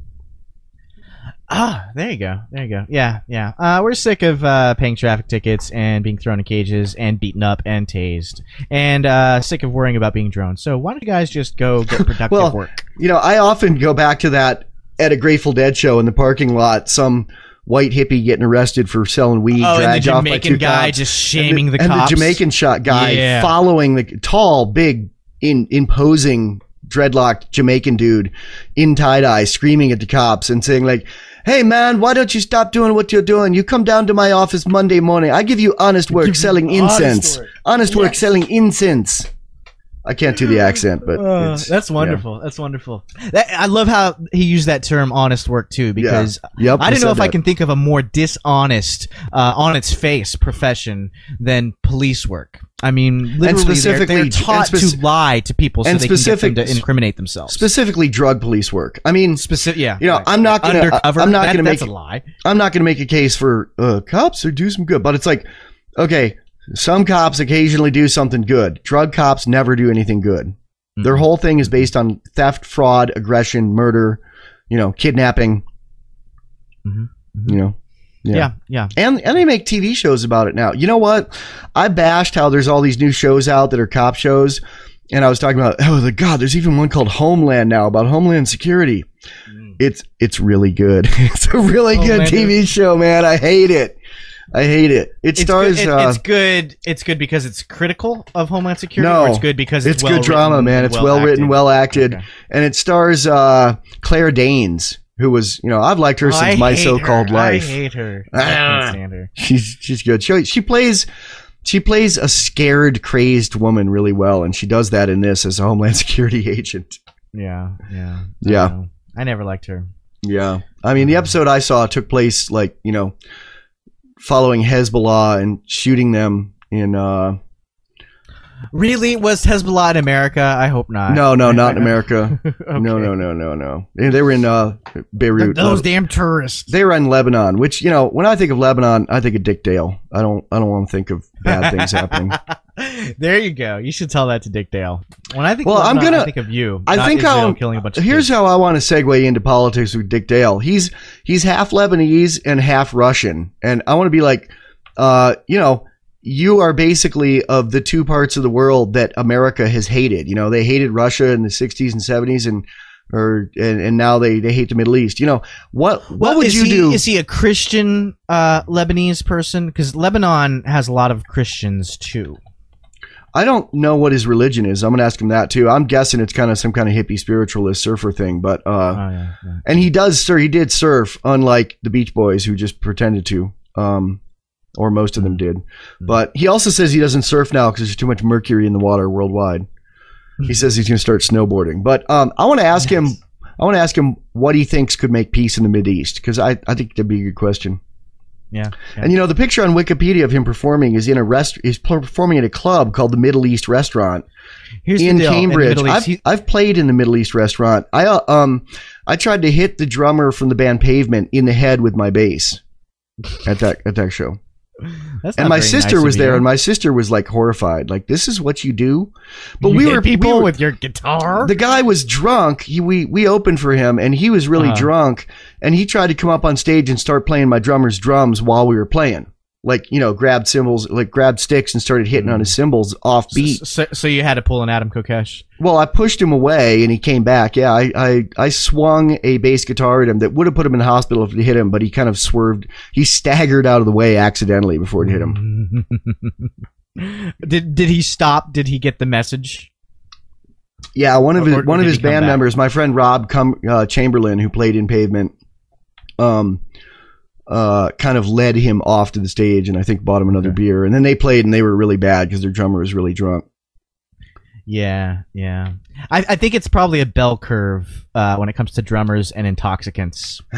Ah, there you go. There you go. Yeah, yeah. Uh, we're sick of uh, paying traffic tickets and being thrown in cages and beaten up and tased, and uh, sick of worrying about being droned. So why don't you guys just go get productive Well, work? You know, I often go back to that at a Grateful Dead show in the parking lot. Some white hippie getting arrested for selling weed, Oh, and the Jamaican guy cops. just shaming and the and cops. the Jamaican shot guy Yeah. following the tall, big, in imposing dreadlocked Jamaican dude in tie dye, screaming at the cops and saying like. Hey man, why don't you stop doing what you're doing? You come down to my office Monday morning. I give you honest work selling incense. Honest work selling incense. I can't do the accent, but Uh, that's yeah. wonderful. That's wonderful. That, I love how he used that term "honest work" too, because Yep, I don't know if I can think of a more dishonest, uh, on its face profession than police work. I mean, literally, they're- specifically- they're, taught and spec- to lie to people so and they can specific- them to incriminate themselves. specifically drug police work. I mean, Specific, yeah. You know, right. I'm not gonna- undercover. I'm not that- gonna make- a lie. I'm not going to make a case for uh, cops or do some good, but it's like, okay, some cops occasionally do something good. Drug cops never do anything good. Their mm-hmm. whole thing is based on theft, fraud, aggression, murder, you know, kidnapping. Mhm. You know, Yeah, yeah. and and they make TV shows about it now. You know what? I bashed how there's all these new shows out that are cop shows, and I was talking about oh the god, there's even one called Homeland now about Homeland Security. Mm. It's it's really good. it's a really oh, good Homelander. TV show, man. I hate it. I hate it. It It's stars. good, it- uh, it's good. It's good because it's critical of Homeland Security. No, or it's good because it's, it's well good drama, man. It's well written, well acted, Okay. and it stars uh, Claire Danes, who was you know I've liked her Oh, I since My So-Called her. Life. I hate her. Ah. I her. she's she's good. She she plays she plays a scared, crazed woman really well, and she does that in this as a Homeland Security agent. Yeah, yeah, Yeah. don't. I never liked her. Yeah, I mean the episode I saw took place like you know following Hezbollah and shooting them in. uh Really, was Hezbollah in America? I hope not. No, no, not in America. Okay. No, no, no, no, no. They were in uh Beirut. Those damn tourists. they were in Lebanon, which you know when I think of Lebanon, I think of Dick Dale. I don't I don't want to think of bad things happening. there you go. You should tell that to Dick Dale. When I think, Well, of I'm gonna- I think of you. I think Israel how killing a bunch of here's how I want to segue into politics with Dick Dale. He's he's half Lebanese and half Russian, and I want to be like, uh, you know, you are basically of the two parts of the world that America has hated. You know, they hated Russia in the '60s and '70s, and or and, and now they they hate the Middle East. You know, what what Well, would you he, do? Is he a Christian uh, Lebanese person? Because Lebanon has a lot of Christians too. I don't know what his religion is. I'm gonna ask him that too. I'm guessing it's kind of some kind of hippie spiritualist surfer thing, but uh, oh yeah, yeah. and he does sir he did surf unlike the beach boys who just pretended to um or most of them did but he also says he doesn't surf now because there's too much mercury in the water worldwide he says he's going to start snowboarding but um i want to ask him i want to ask him what he thinks could make peace in the mid east because I, I think that'd be a good question yeah, yeah. and you know the picture on wikipedia of him performing is in a rest he's performing at a club called the middle east restaurant Here's in the deal. Cambridge. In I've, I've played in the Middle East restaurant. I uh, um I tried to hit the drummer from the band Pavement in the head with my bass at that at that show. And my sister nice was there, and my sister was like horrified. Like, this is what you do. But You we were people we were- with your guitar. the guy was drunk. He, we we opened for him, and he was really Uh-huh. drunk. And he tried to come up on stage and start playing my drummer's drums while we were playing. Like you know, grabbed cymbals, like grabbed sticks and started hitting on his cymbals off beat. so, so you had to pull an Adam Kokesh. Well, I pushed him away, and he came back. Yeah, I I, I swung a bass guitar at him that would have put him in the hospital if it hit him, but he kind of swerved. He staggered out of the way accidentally before it hit him. did did he stop? Did he get the message? Yeah, one of Or- his or one of his band back? members, my friend Rob Cum, uh, Chamberlain, who played in Pavement, um, uh, kind of led him off to the stage, and I think bought him another beer. And then they played, and they were really bad because their drummer was really drunk. Yeah, yeah. I, I think it's probably a bell curve uh, when it comes to drummers and intoxicants.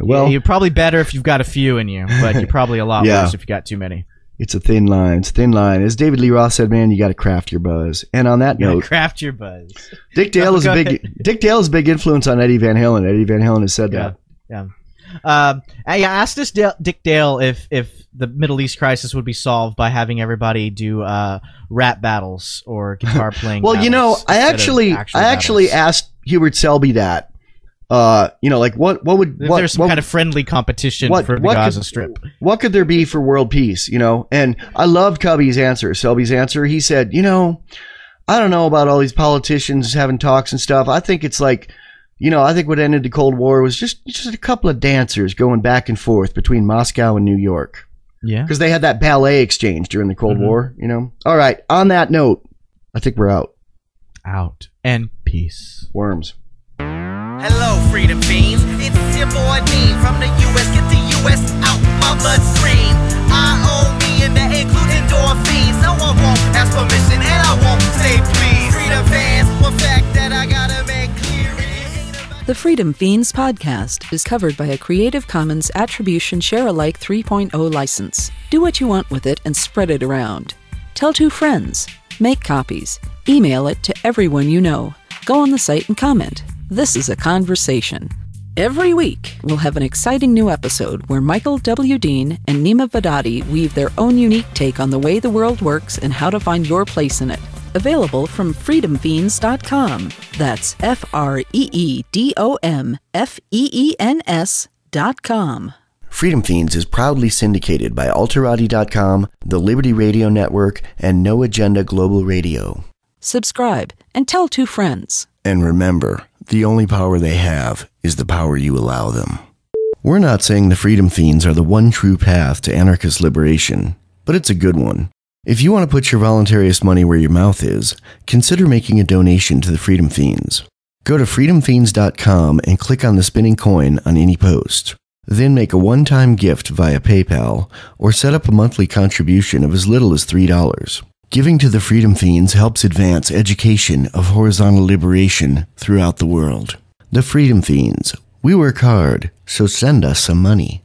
well, you're probably better if you've got a few in you, but you're probably a lot Yeah. worse if you got too many. it's a thin line. It's a thin line. As David Lee Roth said, man, you got to craft your buzz. And on that note, Craft your buzz. Dick Dale is a big. Dick Dale is a big influence on Eddie Van Halen. Eddie Van Halen has said Yeah, that. yeah. Um, I asked this Dale, Dick Dale if if the Middle East crisis would be solved by having everybody do uh, rap battles or guitar playing. Well, you know, I actually, actual I actually battles. asked Hubert Selby that. Uh, you know, like what, what would, If what, there's some what, kind of friendly competition what- for the what could- Gaza Strip. what could there be for world peace? You know, and I loved Cubby's answer, Selby's answer. He said, you know, I don't know about all these politicians having talks and stuff. I think it's like, you know, I think what ended the Cold War was just just a couple of dancers going back and forth between Moscow and New York Yeah. because they had that ballet exchange during the Cold Mhm. War. You know. All right. On that note, I think we're out. Out and peace. Worms. Hello, Freedom Feens. It's your boy Dean from the US. Get the US out my bloodstream. I owe me and that include endorphins. No one won't ask permission and I won't say please. Freedom fans, one fact The Freedom Feens podcast is covered by a Creative Commons Attribution Share Alike 3.0 license. Do what you want with it and spread it around. Tell two friends. Make copies. Email it to everyone you know. Go on the site and comment. This is a conversation. Every week, we'll have an exciting new episode where Michael W. Dean and Neema Vedadi weave their own unique take on the way the world works and how to find your place in it. Available from freedomfeens.com. That's F R E E D O M F E E N S.com. Freedom Feens is proudly syndicated by Alterati.com, the Liberty Radio Network, and No Agenda Global Radio. Subscribe and tell two friends. And remember, the only power they have is the power you allow them. We're not saying the Freedom Feens are the one true path to anarchist liberation, but it's a good one. If you want to put your voluntarist money where your mouth is, consider making a donation to the Freedom Feens. Go to freedomfeens.com and click on the spinning coin on any post. Then make a one time gift via PayPal or set up a monthly contribution of as little as $3. Giving to the Freedom Feens helps advance education of horizontal liberation throughout the world. The Freedom Feens. We work hard, so send us some money.